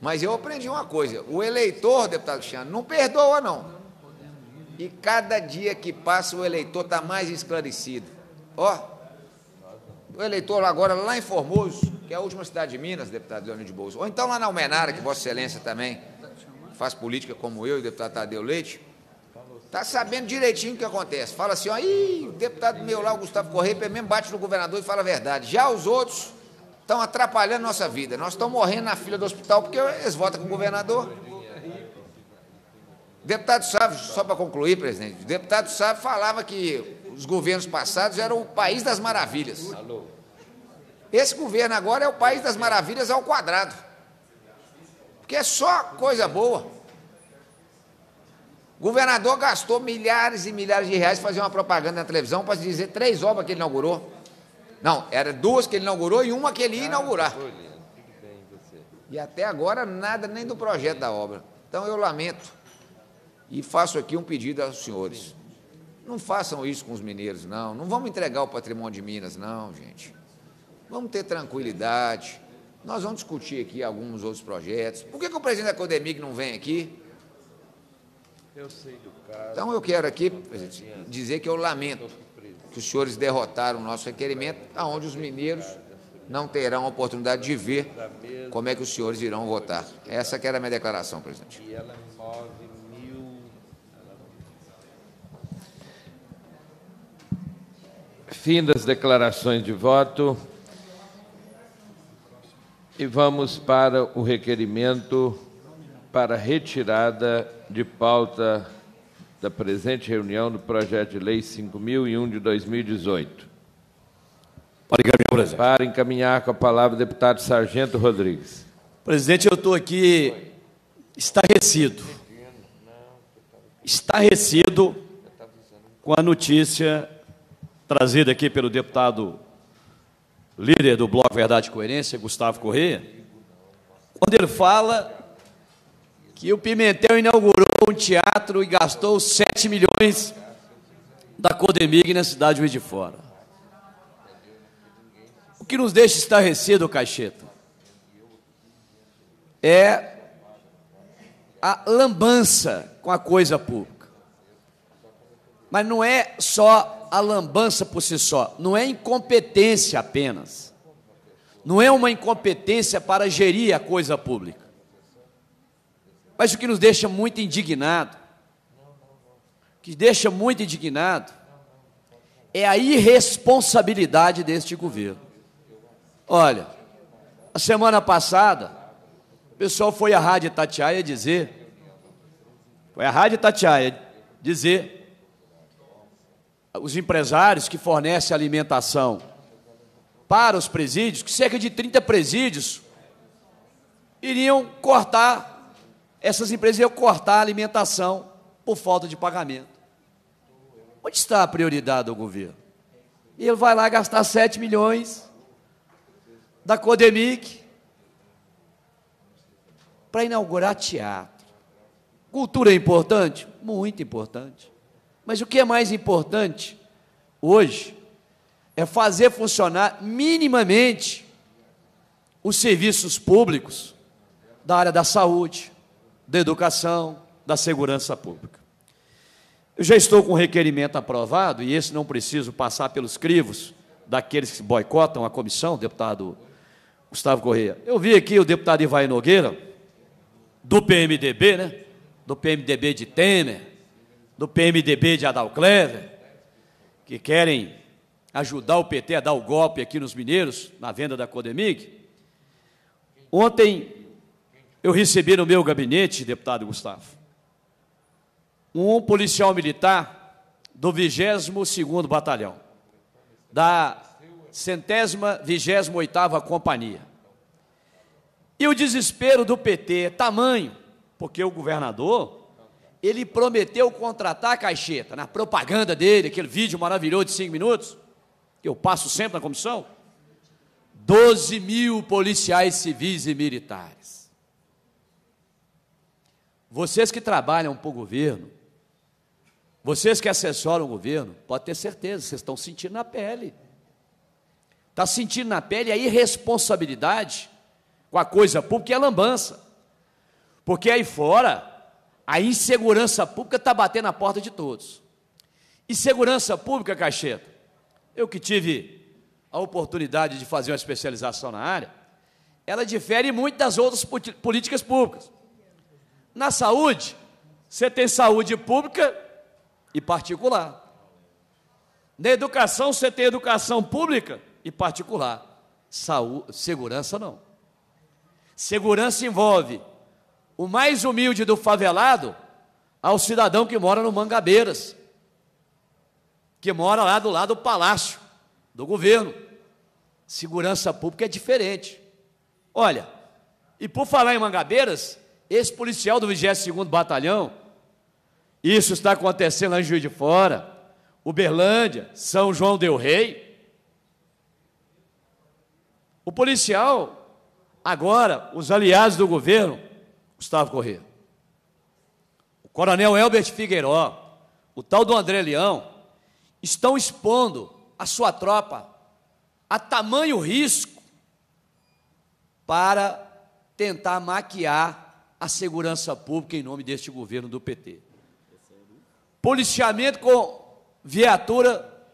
Speaker 2: Mas eu aprendi uma coisa: o eleitor, deputado Cristiano, não perdoa, não. E cada dia que passa, o eleitor está mais esclarecido. Ó, o eleitor agora lá em Formoso, que é a última cidade de Minas, deputado Leonel de Bolsa, ou então lá na Almenara, que Vossa Excelência também faz política como eu e o deputado Tadeu Leite, está sabendo direitinho o que acontece. Fala assim, ó, Ih, o deputado meu lá, o Gustavo Correia, mesmo bate no governador e fala a verdade. Já os outros estão atrapalhando nossa vida. Nós estamos morrendo na fila do hospital porque eles votam com o governador. Deputado Sávio, só para concluir, presidente, o deputado Sávio falava que os governos passados eram o país das maravilhas. Esse governo agora é o país das maravilhas ao quadrado. Porque é só coisa boa. O governador gastou milhares e milhares de reais para fazer uma propaganda na televisão para dizer três obras que ele inaugurou. Não, era duas que ele inaugurou e uma que ele ia inaugurar. E até agora nada nem do projeto da obra. Então eu lamento e faço aqui um pedido aos senhores. Não façam isso com os mineiros, não. Não vamos entregar o patrimônio de Minas, não, gente. Vamos ter tranquilidade. Nós vamos discutir aqui alguns outros projetos. Por que, que o presidente da Codemig não vem aqui? Eu sei do caso. Então eu quero aqui dizer que eu lamento que os senhores derrotaram o nosso requerimento, aonde os mineiros não terão a oportunidade de ver como é que os senhores irão votar. Essa que era a minha declaração, presidente.
Speaker 1: Fim das declarações de voto. E vamos para o requerimento para retirada de pauta da presente reunião do projeto de lei 5001 de 2018. Para encaminhar, presidente. Para encaminhar com a palavra o deputado Sargento Rodrigues.
Speaker 3: Presidente, eu estou aqui estarrecido. Estarrecido com a notícia trazida aqui pelo deputado líder do Bloco Verdade e Coerência, Gustavo Corrêa, quando ele fala que o Pimentel inaugurou um teatro e gastou 7 milhões da Codemig na cidade de Juiz de Fora. O que nos deixa estarrecido, Caixeta, é a lambança com a coisa pública. Mas não é só a lambança por si só, não é incompetência apenas. Não é uma incompetência para gerir a coisa pública. Mas o que nos deixa muito indignado, que deixa muito indignado, é a irresponsabilidade deste governo. Olha, a semana passada, o pessoal foi à Rádio Tatiaia dizer, foi à Rádio Tatiaia dizer, os empresários que fornecem alimentação para os presídios, que cerca de 30 presídios iriam cortar essas empresas iam cortar a alimentação por falta de pagamento. Onde está a prioridade do governo? E ele vai lá gastar 7 milhões da Codemic para inaugurar teatro. Cultura é importante? Muito importante. Mas o que é mais importante hoje é fazer funcionar minimamente os serviços públicos da área da saúde, da educação, da segurança pública. Eu já estou com o requerimento aprovado, e esse não preciso passar pelos crivos daqueles que boicotam a comissão, deputado Gustavo Correia. Eu vi aqui o deputado Ivaí Nogueira, do PMDB, né? Do PMDB de Temer, do PMDB de Adal Clever, que querem ajudar o PT a dar o golpe aqui nos mineiros, na venda da Codemig. Ontem eu recebi no meu gabinete, deputado Gustavo, um policial militar do 22º Batalhão, da centésima, vigésima oitava companhia. E o desespero do PT, tamanho, porque o governador, ele prometeu contratar a caixeta, na propaganda dele, aquele vídeo maravilhoso de cinco minutos, que eu passo sempre na comissão, 12 mil policiais civis e militares. Vocês que trabalham para o governo, vocês que assessoram o governo, pode ter certeza, vocês estão sentindo na pele. Está sentindo na pele a irresponsabilidade com a coisa pública e a lambança. Porque aí fora, a insegurança pública está batendo na porta de todos. E segurança pública, Caixeta, eu que tive a oportunidade de fazer uma especialização na área, ela difere muito das outras políticas públicas. Na saúde, você tem saúde pública e particular. Na educação, você tem educação pública e particular. Saúde, segurança não. Segurança envolve o mais humilde do favelado ao cidadão que mora no Mangabeiras, que mora lá do lado do palácio do governo. Segurança pública é diferente. Olha, e por falar em Mangabeiras, esse policial do 22º Batalhão, isso está acontecendo lá em Juiz de Fora, Uberlândia, São João del Rei. O policial, agora, os aliados do governo, Gustavo Corrêa, o coronel Elbert Figueiró, o tal do André Leão, estão expondo a sua tropa a tamanho risco para tentar maquiar a segurança pública em nome deste governo do PT. Policiamento com viatura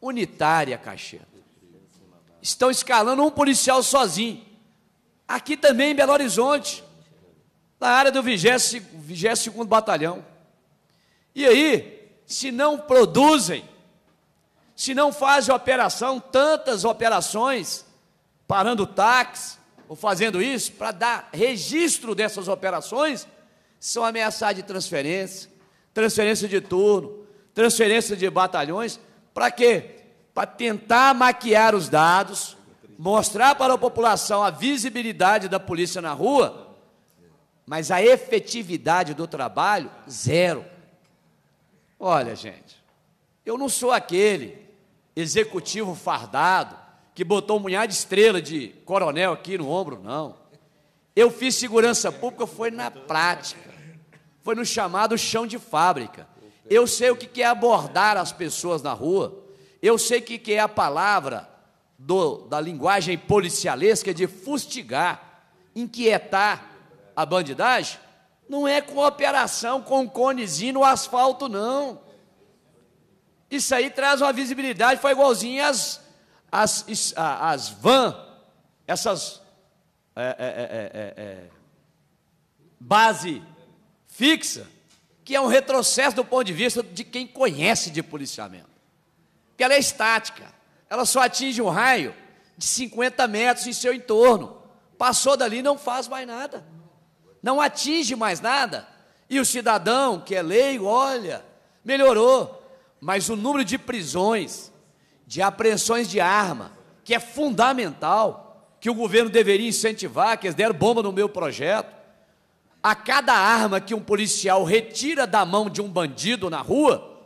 Speaker 3: unitária, Caixeta. Estão escalando um policial sozinho. Aqui também em Belo Horizonte, na área do 22 Batalhão. E aí, se não produzem, se não fazem operação, tantas operações, parando táxi, ou fazendo isso, para dar registro dessas operações, são ameaçados de transferência, transferência de turno, transferência de batalhões, para quê? Para tentar maquiar os dados, mostrar para a população a visibilidade da polícia na rua, mas a efetividade do trabalho, zero. Olha, gente, eu não sou aquele executivo fardado que botou um munhado de estrela de coronel aqui no ombro, não. Eu fiz segurança pública, foi na prática foi no chamado chão de fábrica. Eu sei o que é abordar as pessoas na rua, eu sei o que é a palavra do, da linguagem policialesca de fustigar, inquietar a bandidagem. Não é com operação com um conezinho no asfalto, não. Isso aí traz uma visibilidade, foi igualzinho as, as, as van, essas é, é, é, é, é base fixa, que é um retrocesso do ponto de vista de quem conhece de policiamento. Porque ela é estática, ela só atinge um raio de 50 metros em seu entorno. Passou dali, não faz mais nada, não atinge mais nada. E o cidadão que é leigo, olha, melhorou, mas o número de prisões, de apreensões de arma, que é fundamental, que o governo deveria incentivar, que eles deram bomba no meu projeto, a cada arma que um policial retira da mão de um bandido na rua,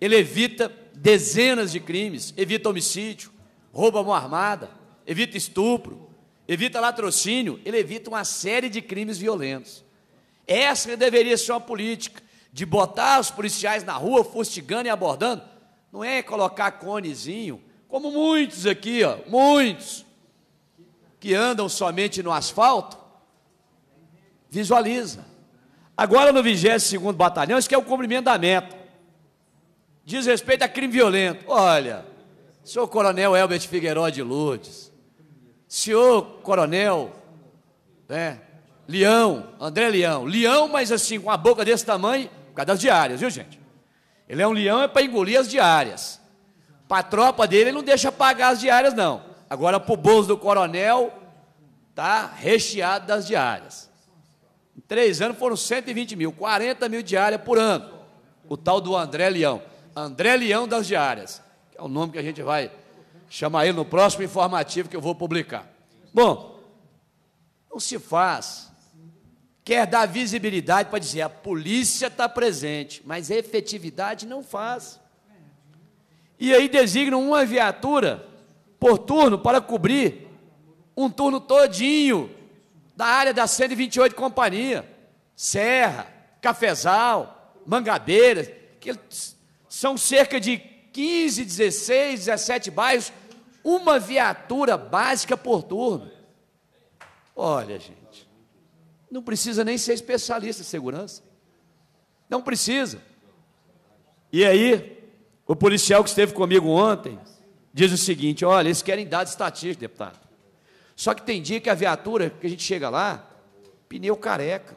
Speaker 3: ele evita dezenas de crimes, evita homicídio, roubo à mão armada, evita estupro, evita latrocínio, ele evita uma série de crimes violentos. Essa deveria ser uma política de botar os policiais na rua fustigando e abordando, não é colocar conezinho, como muitos aqui, ó, muitos que andam somente no asfalto, Visualiza. Agora no 22º Batalhão, isso que é o cumprimento da meta. Diz respeito a crime violento. Olha, senhor Coronel Elbert Figueiró de Lourdes, senhor Coronel né, Leão, André Leão, Leão, mas assim, com a boca desse tamanho, por causa das diárias, viu gente? Ele é um leão é para engolir as diárias. Para a tropa dele, ele não deixa pagar as diárias, não. Agora, para o bolso do coronel, Está recheado das diárias. Em três anos foram 120 mil, 40 mil diárias por ano. O tal do André Leão. André Leão das diárias, que é o nome que a gente vai chamar ele no próximo informativo que eu vou publicar. Bom, não se faz. Quer dar visibilidade para dizer a polícia está presente, mas efetividade não faz. E aí designam uma viatura por turno para cobrir um turno todinho da área da 128 Companhia, Serra, Cafezal, Mangabeiras, que são cerca de 15, 16, 17 bairros, uma viatura básica por turno. Olha, gente, não precisa nem ser especialista em segurança. Não precisa. E aí, o policial que esteve comigo ontem diz o seguinte: olha, eles querem dados estatísticos, deputado. Só que tem dia que a viatura, que a gente chega lá, pneu careca.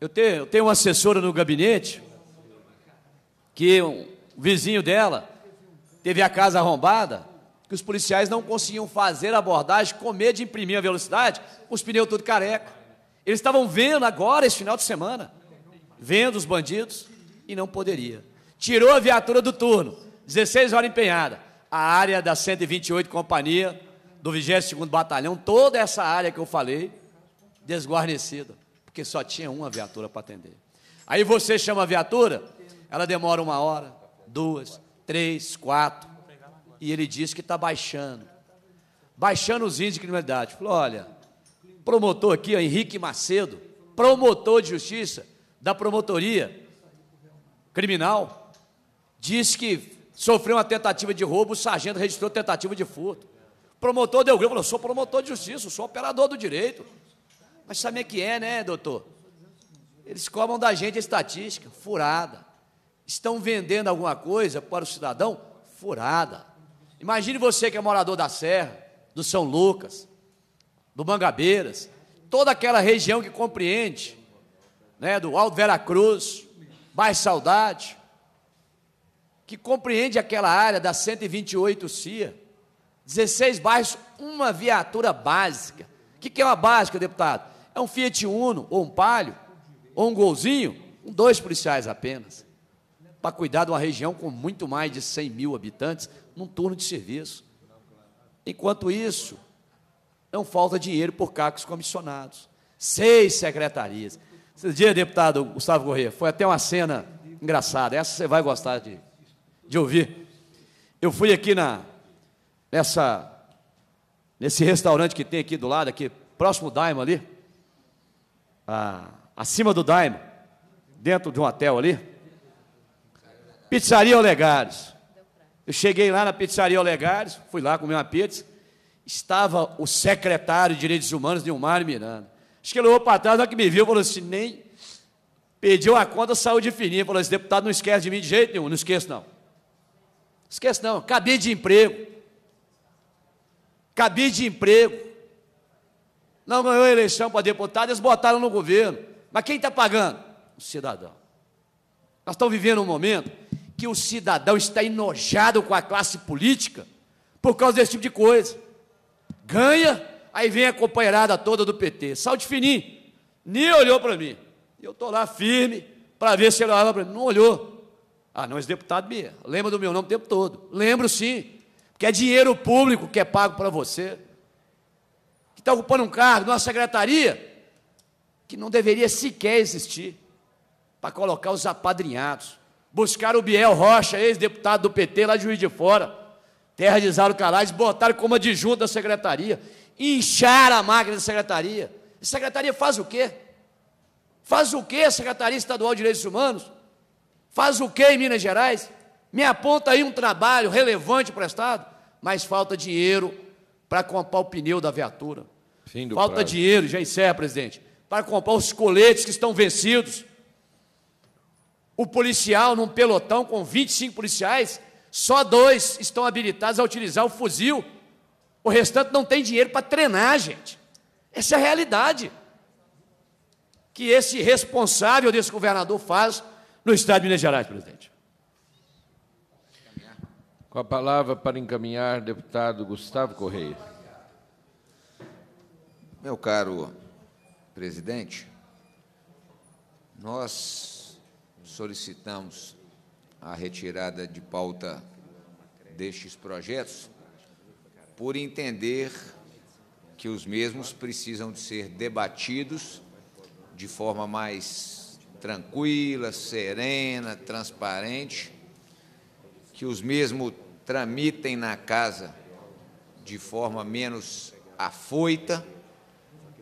Speaker 3: Eu tenho, eu tenho uma assessora no gabinete, que um vizinho dela teve a casa arrombada, que os policiais não conseguiam fazer a abordagem com medo de imprimir a velocidade, os pneus tudo careca. Eles estavam vendo agora, esse final de semana, vendo os bandidos, e não poderia. Tirou a viatura do turno, 16 horas empenhada. A área da 128 Companhia, do 22º Batalhão, toda essa área que eu falei, desguarnecida, porque só tinha uma viatura para atender. Aí você chama a viatura, ela demora uma hora, duas, três, quatro, e ele diz que está baixando. Baixando os índices de criminalidade. Falou, olha, promotor aqui, ó, Henrique Macedo, promotor de justiça da promotoria criminal, disse que sofreu uma tentativa de roubo, o sargento registrou tentativa de furto. Promotor deu grito, falou, sou promotor de justiça, sou operador do direito. Mas sabe o que é, né, doutor? Eles cobram da gente a estatística, furada. Estão vendendo alguma coisa para o cidadão? Furada. Imagine você que é morador da Serra, do São Lucas, do Mangabeiras, toda aquela região que compreende, né, do Alto Vera Cruz, mais Saudade, que compreende aquela área da 128 CIA, 16 bairros, uma viatura básica. O que é uma básica, deputado? É um Fiat Uno, ou um Palio, ou um Golzinho, com dois policiais apenas, para cuidar de uma região com muito mais de 100 mil habitantes, num turno de serviço. Enquanto isso, não falta dinheiro por cargos comissionados. Seis secretarias. Esse dia, deputado Gustavo Corrêa, foi até uma cena engraçada. Essa você vai gostar de, de ouvir. Eu fui aqui na, nessa, nesse restaurante que tem aqui do lado, aqui, próximo do Daimo ali, ah, acima do Daimo, dentro de um hotel ali. Pizzaria Olegares. Eu cheguei lá na Pizzaria Olegares, fui lá comer uma pizza. Estava o secretário de Direitos Humanos, Nilmar Miranda. Acho que ele olhou para trás, na que me viu, falou assim, nem pediu a conta, saiu de fininho. Falou, esse deputado não esquece de mim de jeito nenhum, não esqueço não. Esquece não, cabide de emprego. Cabide de emprego. Não ganhou a eleição para deputado, eles botaram no governo. Mas quem está pagando? O cidadão. Nós estamos vivendo um momento que o cidadão está enojado com a classe política por causa desse tipo de coisa. Ganha, Aí vem a companheirada toda do PT, salte fininho, nem olhou para mim. Eu estou lá firme para ver se ele olhava para mim. Não olhou. Ah, não, esse deputado me lembra do meu nome o tempo todo. Lembro sim, porque é dinheiro público que é pago para você. Que está ocupando um cargo numa secretaria que não deveria sequer existir para colocar os apadrinhados. Buscar o Biel Rocha, ex-deputado do PT lá de Juiz de Fora, terra de Zaro Calais, botaram como adjunto da secretaria inchar a máquina da secretaria. A secretaria faz o quê? Faz o quê a Secretaria Estadual de Direitos Humanos? Faz o quê em Minas Gerais? Me aponta aí um trabalho relevante prestado, mas falta dinheiro para comprar o pneu da viatura. falta prazo. dinheiro, já encerra, presidente, para comprar os coletes que estão vencidos. O policial, num pelotão com 25 policiais, só dois estão habilitados a utilizar o fuzil o restante não tem dinheiro para treinar, gente. Essa é a realidade que esse responsável desse governador faz no estado de Minas Gerais, presidente.
Speaker 1: Com a palavra para encaminhar, deputado Gustavo Correia.
Speaker 2: Meu caro presidente, nós solicitamos a retirada de pauta destes projetos por entender que os mesmos precisam de ser debatidos de forma mais tranquila, serena, transparente, que os mesmos tramitem na casa de forma menos afoita,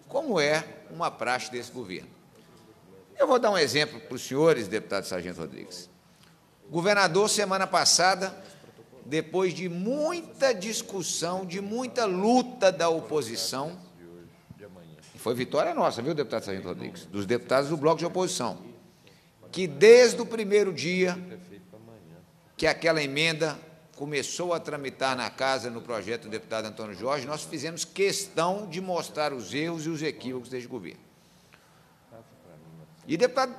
Speaker 2: como é uma praxe desse governo. Eu vou dar um exemplo para os senhores, deputado Sargento Rodrigues. O governador, semana passada, depois de muita discussão, de muita luta da oposição, foi vitória nossa, viu, deputado Sargento Rodrigues, dos deputados do bloco de oposição, que desde o primeiro dia que aquela emenda começou a tramitar na casa no projeto do deputado Antônio Jorge, nós fizemos questão de mostrar os erros e os equívocos deste governo. E deputado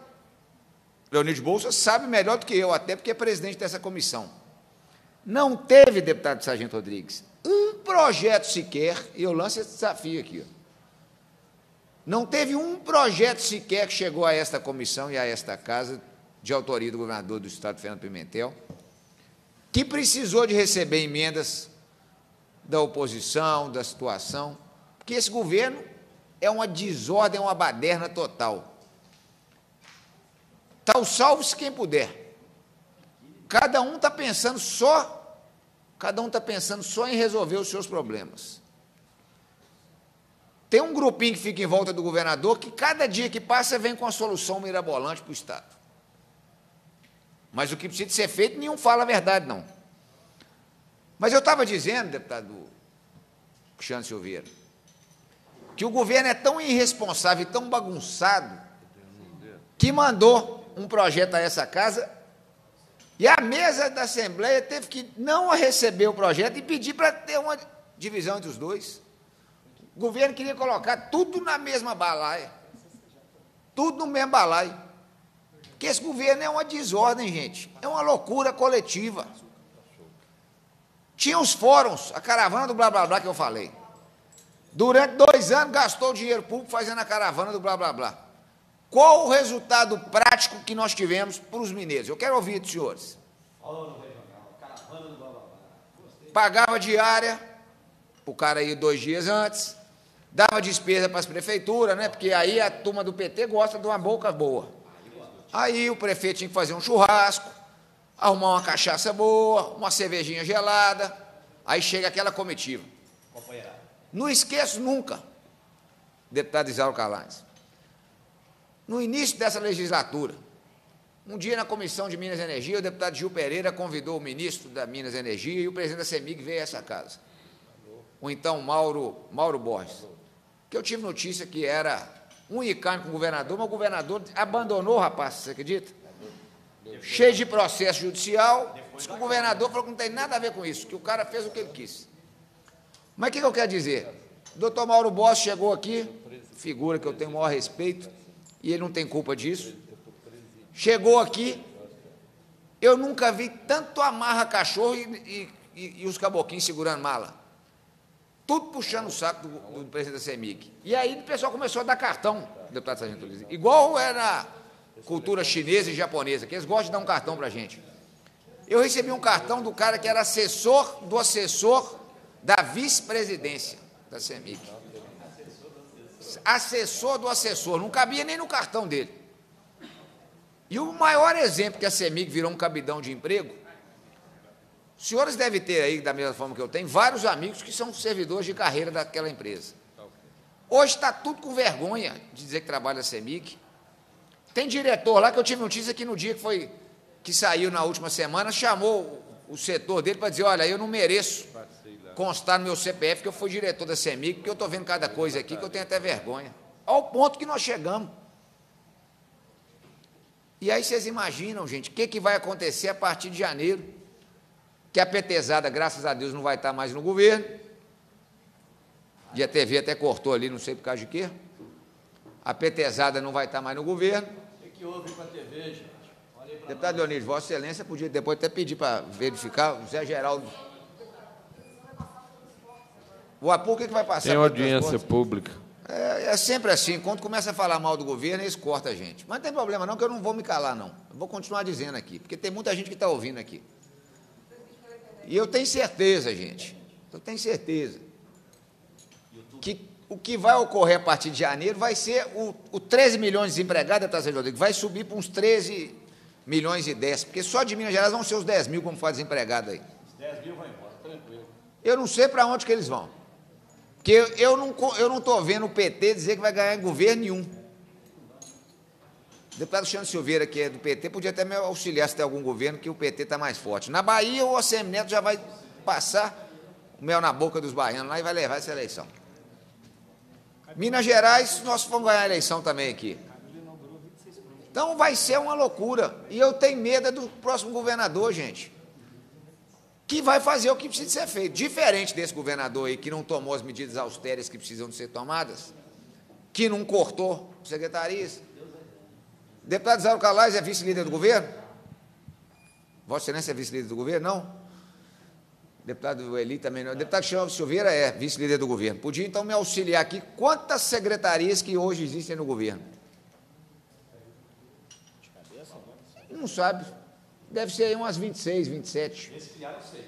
Speaker 2: Leonide Bolsa sabe melhor do que eu, até porque é presidente dessa comissão. Não teve, deputado Sargento Rodrigues, um projeto sequer, e eu lanço esse desafio aqui. Ó. Não teve um projeto sequer que chegou a esta comissão e a esta casa, de autoria do governador do Estado, Fernando Pimentel, que precisou de receber emendas da oposição, da situação, porque esse governo é uma desordem, é uma baderna total. Tal salve-se quem puder. Cada um está pensando só, cada um está pensando só em resolver os seus problemas. Tem um grupinho que fica em volta do governador que cada dia que passa vem com a solução mirabolante para o Estado. Mas o que precisa ser feito, nenhum fala a verdade, não. Mas eu estava dizendo, deputado Cristiano Silveira, que o governo é tão irresponsável e tão bagunçado que mandou um projeto a essa casa e a mesa da Assembleia teve que não receber o projeto e pedir para ter uma divisão entre os dois. O governo queria colocar tudo na mesma balaia. Tudo no mesmo balaio. Porque esse governo é uma desordem, gente. É uma loucura coletiva. Tinha os fóruns, a caravana do blá blá blá que eu falei. Durante dois anos gastou dinheiro público fazendo a caravana do blá blá blá. Qual o resultado prático que nós tivemos para os mineiros? Eu quero ouvir dos senhores. Pagava diária, o cara ia dois dias antes, dava despesa para as prefeituras, né? Porque aí a turma do PT gosta de uma boca boa. Aí o prefeito tinha que fazer um churrasco, arrumar uma cachaça boa, uma cervejinha gelada. Aí chega aquela comitiva. Não esqueço nunca, deputado Isauro Calais no início dessa legislatura, um dia na Comissão de Minas e Energia, o deputado Gil Pereira convidou o ministro da Minas e Energia e o presidente da CEMIG veio a essa casa. O então Mauro, Mauro Borges. Que eu tive notícia que era um icano com o governador, mas o governador abandonou o rapaz, você acredita? Cheio de processo judicial, disse que o governador falou que não tem nada a ver com isso, que o cara fez o que ele quis. Mas o que, que eu quero dizer? O doutor Mauro Borges chegou aqui, figura que eu tenho o maior respeito, e ele não tem culpa disso. Chegou aqui, eu nunca vi tanto amarra cachorro e, e, e os caboquinhos segurando mala. Tudo puxando o saco do, do presidente da CEMIG. E aí o pessoal começou a dar cartão, deputado Sargento Luiz. Igual era cultura chinesa e japonesa, que eles gostam de dar um cartão para a gente. Eu recebi um cartão do cara que era assessor do assessor da vice-presidência da CEMIG assessor do assessor, não cabia nem no cartão dele. E o maior exemplo que a CEMIG virou um cabidão de emprego, os senhores devem ter aí, da mesma forma que eu tenho, vários amigos que são servidores de carreira daquela empresa. Hoje está tudo com vergonha de dizer que trabalha a CEMIG. Tem diretor lá que eu tive notícia que no dia que foi que saiu na última semana, chamou o setor dele para dizer, olha, eu não mereço constar no meu CPF que eu fui diretor da CEMIG, porque eu estou vendo cada coisa aqui que eu tenho até vergonha. Ao ponto que nós chegamos. E aí vocês imaginam, gente, o que, que vai acontecer a partir de janeiro? Que a petezada, graças a Deus, não vai estar mais no governo. E a TV até cortou ali, não sei por causa de quê. A petezada não vai estar mais no governo.
Speaker 3: O que houve com a TV, gente?
Speaker 2: Deputado Leonir, Vossa Excelência podia depois até pedir para verificar, o Zé Geraldo o APU, o que, que vai passar?
Speaker 1: Tem audiência pública.
Speaker 2: É, é, sempre assim, quando começa a falar mal do governo, eles cortam a gente. Mas não tem problema não, que eu não vou me calar, não. Eu vou continuar dizendo aqui, porque tem muita gente que está ouvindo aqui. E eu tenho certeza, gente, eu tenho certeza, que o que vai ocorrer a partir de janeiro vai ser o, o 13 milhões de desempregados, Tassel Rodrigues, vai subir para uns 13 milhões e 10, porque só de Minas Gerais vão ser os 10 mil como faz desempregado aí. Os 10 mil vão embora, tranquilo. Eu não sei para onde que eles vão. Porque eu não eu não estou vendo o PT dizer que vai ganhar em governo nenhum. O deputado Xande Silveira, que é do PT, podia até me auxiliar se tem algum governo que o PT está mais forte. Na Bahia, o OCM Neto já vai passar o mel na boca dos baianos lá e vai levar essa eleição. Minas Gerais, nós vamos ganhar a eleição também aqui. Então vai ser uma loucura. E eu tenho medo do próximo governador, gente que vai fazer o que precisa ser feito. Diferente desse governador aí que não tomou as medidas austeras que precisam de ser tomadas, que não cortou secretarias. Deputado Zé Calais é vice-líder do governo? Vossa Excelência é vice-líder do governo? Não? Deputado Eli também não. Deputado Silveira é vice-líder do governo. Podia então me auxiliar aqui quantas secretarias que hoje existem no governo? Não sabe. Deve ser aí umas 26, 27. Eles criaram seis.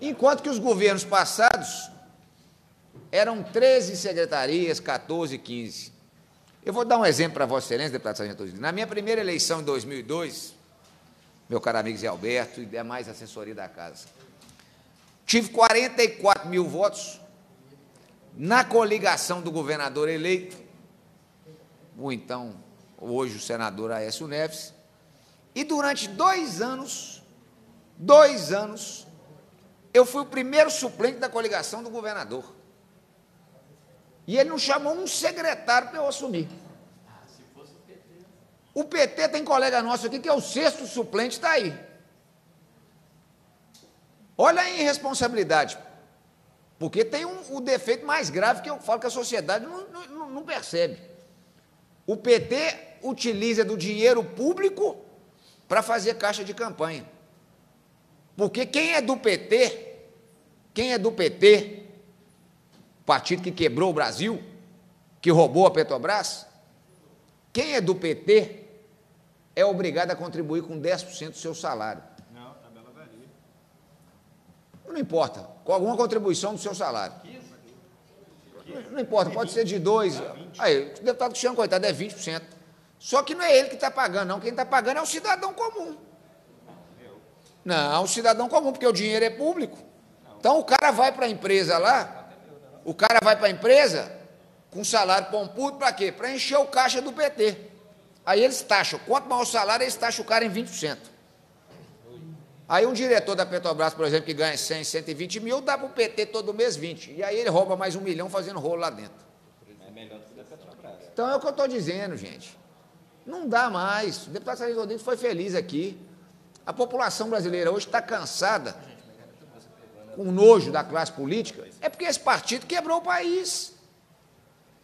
Speaker 2: Enquanto que os governos passados eram 13 secretarias, 14, 15. Eu vou dar um exemplo para Vossa Excelência, deputado Sargento. Na minha primeira eleição em 2002, meu caro amigo Zé Alberto e demais assessoria da casa, tive 44 mil votos na coligação do governador eleito, o então, hoje o senador Aécio Neves, e durante dois anos, dois anos, eu fui o primeiro suplente da coligação do governador. E ele não chamou um secretário para eu assumir. O PT tem colega nosso aqui que é o sexto suplente, está aí. Olha a irresponsabilidade. Porque tem um, o defeito mais grave que eu falo que a sociedade não, não, não percebe. O PT utiliza do dinheiro público para fazer caixa de campanha. Porque quem é do PT, quem é do PT, partido que quebrou o Brasil, que roubou a Petrobras, quem é do PT é obrigado a contribuir com 10% do seu salário. Não, tabela varia. Não importa, com alguma contribuição do seu salário. Não, não importa, pode ser de 2. Aí, o deputado Cristiano, coitado, é 20%. Só que não é ele que está pagando, não. Quem está pagando é o cidadão comum. Não, o cidadão comum, porque o dinheiro é público. Então o cara vai para a empresa lá, o cara vai para a empresa com salário pompudo para quê? Para encher o caixa do PT. Aí eles taxam. Quanto maior o salário, eles taxam o cara em 20%. Aí um diretor da Petrobras, por exemplo, que ganha 100, 120 mil, dá para o PT todo mês 20. E aí ele rouba mais um milhão fazendo rolo lá dentro. É melhor do que da Petrobras. Então é o que eu estou dizendo, gente. Não dá mais. O deputado Sérgio Rodrigues foi feliz aqui. A população brasileira hoje está cansada, com nojo da classe política, é porque esse partido quebrou o país.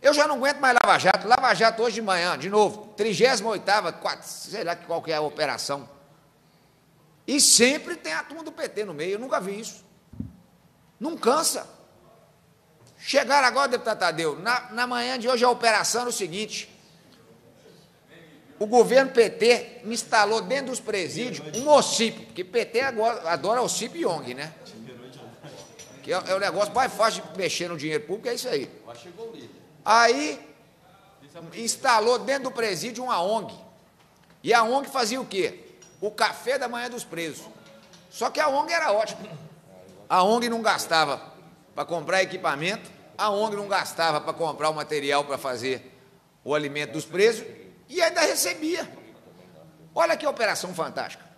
Speaker 2: Eu já não aguento mais Lava Jato. Lava Jato hoje de manhã, de novo, 38 sei lá qual que é a operação. E sempre tem a turma do PT no meio, eu nunca vi isso. Não cansa. Chegaram agora, deputado Tadeu, na, na manhã de hoje a operação era o seguinte: o governo PT me instalou dentro dos presídios um OCIP, porque PT agora adora OCIP e ONG, né? Que é, é, o negócio mais fácil de mexer no dinheiro público, é isso aí. Aí instalou dentro do presídio uma ONG. E a ONG fazia o quê? O café da manhã dos presos. Só que a ONG era ótima. A ONG não gastava para comprar equipamento, a ONG não gastava para comprar o material para fazer o alimento dos presos e ainda recebia. Olha que operação fantástica.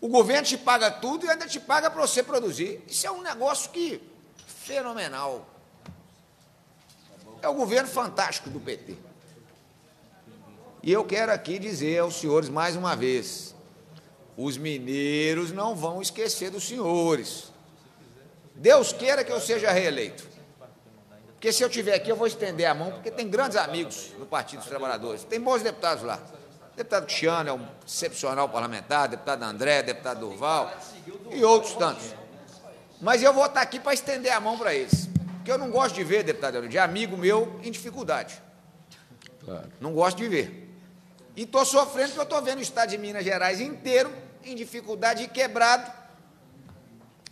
Speaker 2: O governo te paga tudo e ainda te paga para você produzir. Isso é um negócio que fenomenal. É o governo fantástico do PT. E eu quero aqui dizer aos senhores mais uma vez: os mineiros não vão esquecer dos senhores. Deus queira que eu seja reeleito. Porque se eu estiver aqui, eu vou estender a mão, porque tem grandes amigos no Partido dos Trabalhadores. Tem bons deputados lá. Deputado Cristiano é um excepcional parlamentar, deputado André, deputado Durval e outros tantos. Mas eu vou estar aqui para estender a mão para eles. Porque eu não gosto de ver, deputado de amigo meu em dificuldade. Não gosto de ver. E estou sofrendo porque eu estou vendo o estado de Minas Gerais inteiro em dificuldade e quebrado,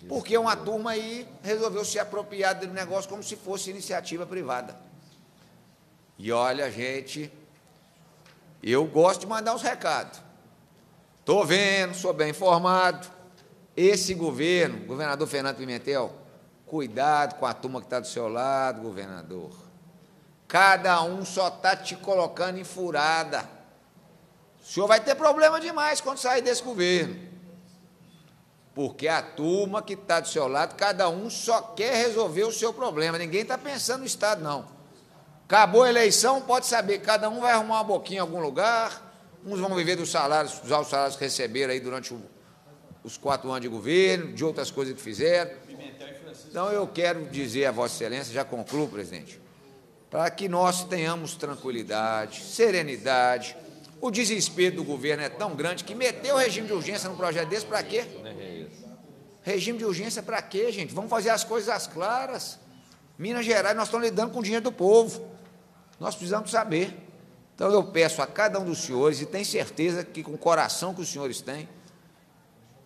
Speaker 2: porque uma turma aí resolveu se apropriar do negócio como se fosse iniciativa privada. E olha, gente, eu gosto de mandar uns recados. Estou vendo, sou bem informado. Esse governo, governador Fernando Pimentel, cuidado com a turma que está do seu lado, governador. Cada um só está te colocando em furada. O senhor vai ter problema demais quando sair desse governo. Porque a turma que está do seu lado, cada um só quer resolver o seu problema. Ninguém está pensando no Estado, não. Acabou a eleição, pode saber, cada um vai arrumar uma boquinha em algum lugar, Uns vão viver dos salários, usar os salários que receberam aí durante o, os quatro anos de governo, de outras coisas que fizeram. Então, eu quero dizer a Vossa Excelência, já concluo, presidente, para que nós tenhamos tranquilidade, serenidade. O desespero do governo é tão grande que meteu o regime de urgência no projeto desse para quê? Regime de urgência para quê, gente? Vamos fazer as coisas às claras. Minas Gerais, nós estamos lidando com o dinheiro do povo. Nós precisamos saber. Então eu peço a cada um dos senhores, e tenho certeza que com o coração que os senhores têm,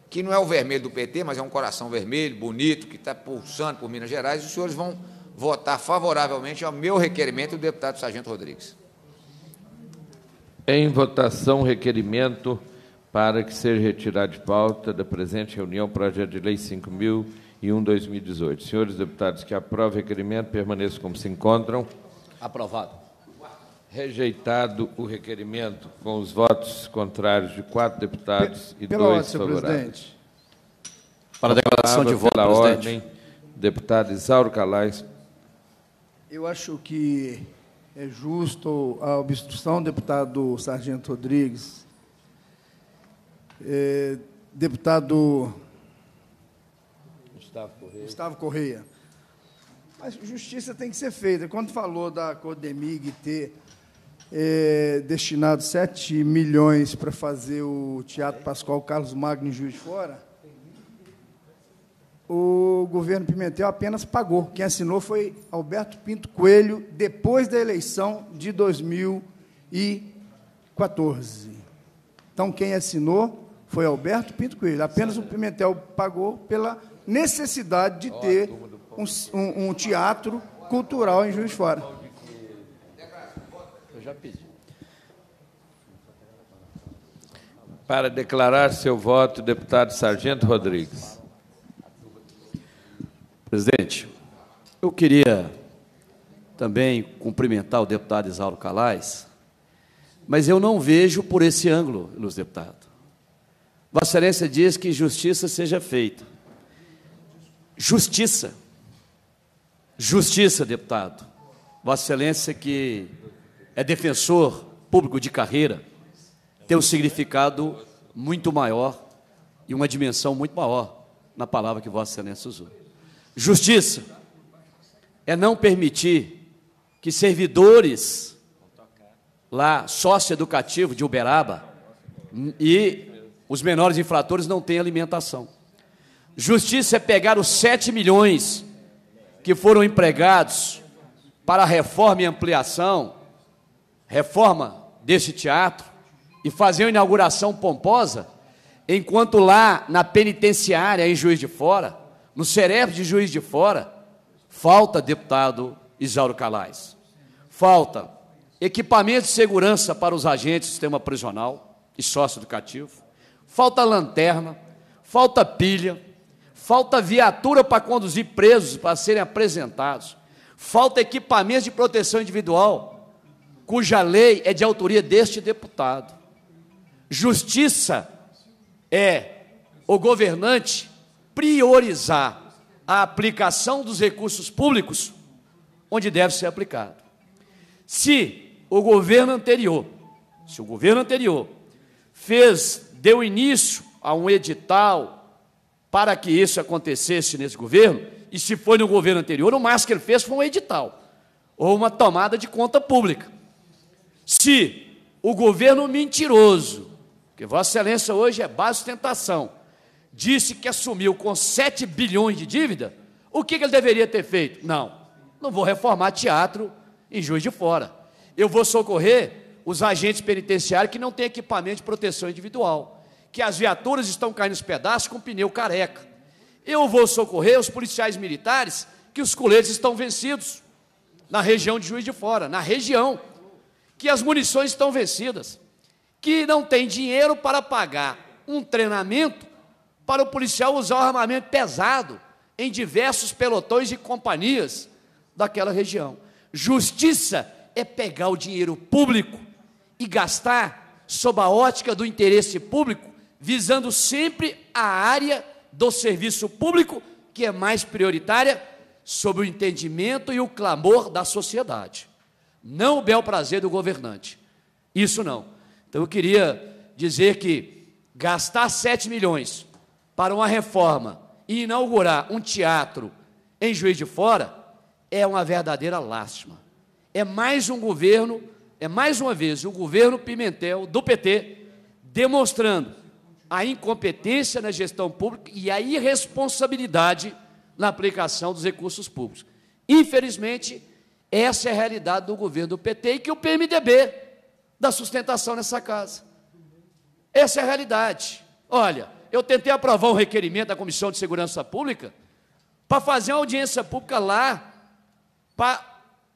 Speaker 2: que não é o vermelho do PT, mas é um coração vermelho, bonito, que está pulsando por Minas Gerais, os senhores vão votar favoravelmente ao meu requerimento do deputado Sargento Rodrigues.
Speaker 1: Em votação, requerimento para que seja retirado de pauta da presente reunião projeto de lei 5.001-2018. Senhores deputados que aprovam o requerimento, permaneçam como se encontram.
Speaker 3: Aprovado.
Speaker 1: Rejeitado o requerimento com os votos contrários de quatro deputados e
Speaker 4: pela
Speaker 1: dois
Speaker 4: ordem,
Speaker 1: favoráveis.
Speaker 4: presidente.
Speaker 3: Para a declaração de voto,
Speaker 1: pela
Speaker 3: presidente.
Speaker 1: ordem, deputado Isauro Calais.
Speaker 4: Eu acho que é justo a obstrução, deputado Sargento Rodrigues. É, deputado
Speaker 1: Gustavo Correia.
Speaker 4: Gustavo Correia. Mas justiça tem que ser feita. Quando falou da Codemig ter é, destinado 7 milhões para fazer o Teatro Pascoal Carlos Magno em Juiz de Fora, o governo Pimentel apenas pagou. Quem assinou foi Alberto Pinto Coelho, depois da eleição de 2014. Então, quem assinou foi Alberto Pinto Coelho. Apenas o Pimentel pagou pela necessidade de ter um, um- um teatro cultural em Juiz de Fora.
Speaker 3: Eu já pedi.
Speaker 1: Para declarar seu voto, deputado Sargento Rodrigues.
Speaker 3: Presidente, eu queria também cumprimentar o deputado Isauro Calais, mas eu não vejo por esse ângulo, Luz Deputado. Vossa Excelência diz que justiça seja feita. Justiça. Justiça, deputado. Vossa Excelência, que é defensor público de carreira, tem um significado muito maior e uma dimensão muito maior na palavra que Vossa Excelência usou. Justiça é não permitir que servidores lá, sócio educativo de Uberaba, e os menores infratores não têm alimentação. Justiça é pegar os 7 milhões que foram empregados para a reforma e ampliação, reforma desse teatro, e fazer uma inauguração pomposa, enquanto lá na penitenciária em Juiz de Fora, no Cerep de Juiz de Fora, falta, deputado Isauro Calais, falta equipamento de segurança para os agentes do sistema prisional e sócio-educativo, falta lanterna, falta pilha, falta viatura para conduzir presos para serem apresentados, falta equipamento de proteção individual, cuja lei é de autoria deste deputado. Justiça é o governante priorizar a aplicação dos recursos públicos onde deve ser aplicado. Se o governo anterior, se o governo anterior fez, deu início a um edital para que isso acontecesse nesse governo, e se foi no governo anterior, o máximo que ele fez foi um edital, ou uma tomada de conta pública. Se o governo mentiroso, que Vossa Excelência hoje é base de tentação, disse que assumiu com 7 bilhões de dívida, o que que ele deveria ter feito? Não, não vou reformar teatro em Juiz de Fora. Eu vou socorrer os agentes penitenciários que não têm equipamento de proteção individual, que as viaturas estão caindo nos pedaços com pneu careca. Eu vou socorrer os policiais militares que os coletes estão vencidos na região de Juiz de Fora, na região, que as munições estão vencidas, que não tem dinheiro para pagar um treinamento para o policial usar o armamento pesado em diversos pelotões e companhias daquela região. Justiça é pegar o dinheiro público e gastar sob a ótica do interesse público, visando sempre a área do serviço público que é mais prioritária sob o entendimento e o clamor da sociedade, não o bel prazer do governante. Isso não. Então eu queria dizer que gastar 7 milhões para uma reforma e inaugurar um teatro em Juiz de Fora é uma verdadeira lástima. É mais um governo, é mais uma vez o governo Pimentel do PT demonstrando a incompetência na gestão pública e a irresponsabilidade na aplicação dos recursos públicos. Infelizmente, essa é a realidade do governo do PT e que o PMDB dá sustentação nessa casa. Essa é a realidade. Olha, eu tentei aprovar um requerimento da Comissão de Segurança Pública para fazer uma audiência pública lá, para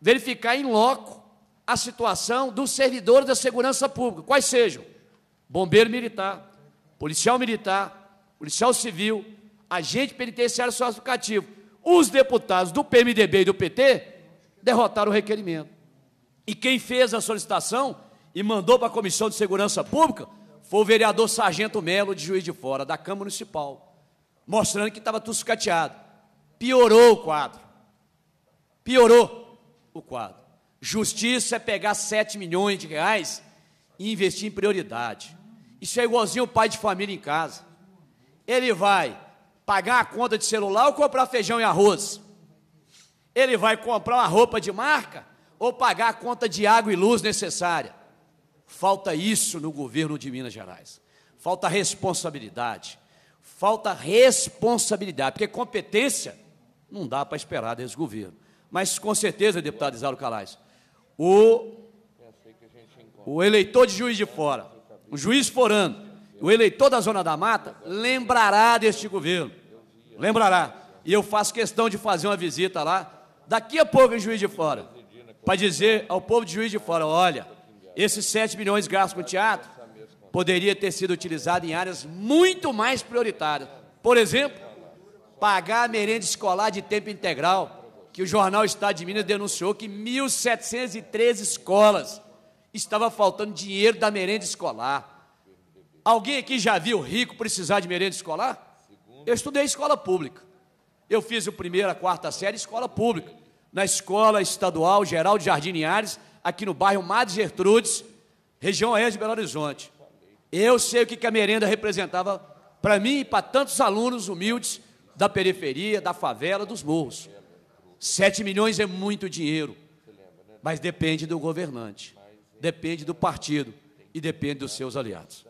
Speaker 3: verificar em loco a situação dos servidores da segurança pública, quais sejam: bombeiro militar, policial militar, policial civil, agente penitenciário socioeducativo. Os deputados do PMDB e do PT derrotaram o requerimento. E quem fez a solicitação e mandou para a Comissão de Segurança Pública foi o vereador Sargento Melo, de Juiz de Fora, da Câmara Municipal, mostrando que estava tudo sucateado. Piorou o quadro. Piorou o quadro. Justiça é pegar 7 milhões de reais e investir em prioridade. Isso é igualzinho o pai de família em casa. Ele vai pagar a conta de celular ou comprar feijão e arroz? Ele vai comprar uma roupa de marca ou pagar a conta de água e luz necessária? Falta isso no governo de Minas Gerais. Falta responsabilidade. Falta responsabilidade, porque competência não dá para esperar desse governo. Mas com certeza, deputado Isauro Calais, o, o eleitor de Juiz de Fora, o juiz forano, o eleitor da Zona da Mata, lembrará deste governo. Lembrará. E eu faço questão de fazer uma visita lá, daqui a pouco em Juiz de Fora, para dizer ao povo de Juiz de Fora: olha, esses 7 milhões gastos com teatro poderia ter sido utilizado em áreas muito mais prioritárias. Por exemplo, pagar a merenda escolar de tempo integral, que o jornal Estado de Minas denunciou que 1.713 escolas estava faltando dinheiro da merenda escolar. Alguém aqui já viu rico precisar de merenda escolar? Eu estudei escola pública. Eu fiz o primeiro, a quarta série, escola pública. Na escola estadual Geral de Jardim Linhares, aqui no bairro Madre Gertrudes, região oeste de Belo Horizonte. Eu sei o que a merenda representava para mim e para tantos alunos humildes da periferia, da favela, dos morros. Sete milhões é muito dinheiro, mas depende do governante, depende do partido e depende dos seus aliados.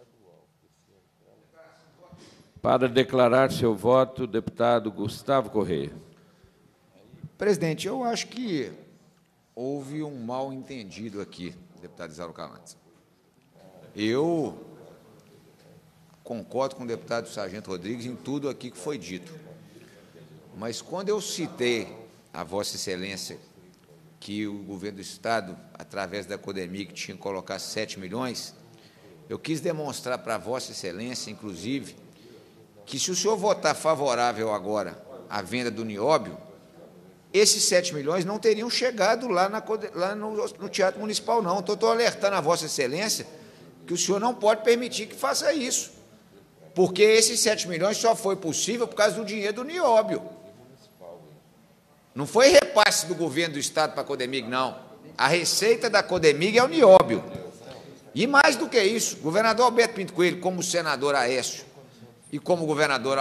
Speaker 1: Para declarar seu voto, deputado Gustavo Correia.
Speaker 2: Presidente, eu acho que houve um mal entendido aqui, deputado Isauro Calantes. Eu concordo com o deputado Sargento Rodrigues em tudo aqui que foi dito. Mas quando eu citei a Vossa Excelência que o governo do Estado, através da Codemig, tinha que colocar 7 milhões, eu quis demonstrar para Vossa Excelência, inclusive, que se o senhor votar favorável agora à venda do Nióbio, esses 7 milhões não teriam chegado lá, na, lá no, no, Teatro Municipal, não. Então, estou alertando a Vossa Excelência que o senhor não pode permitir que faça isso. Porque esses 7 milhões só foi possível por causa do dinheiro do Nióbio. Não foi repasse do governo do Estado para a Codemig, não. A receita da Codemig é o Nióbio. E mais do que isso, governador Alberto Pinto Coelho, como senador Aécio, e como governador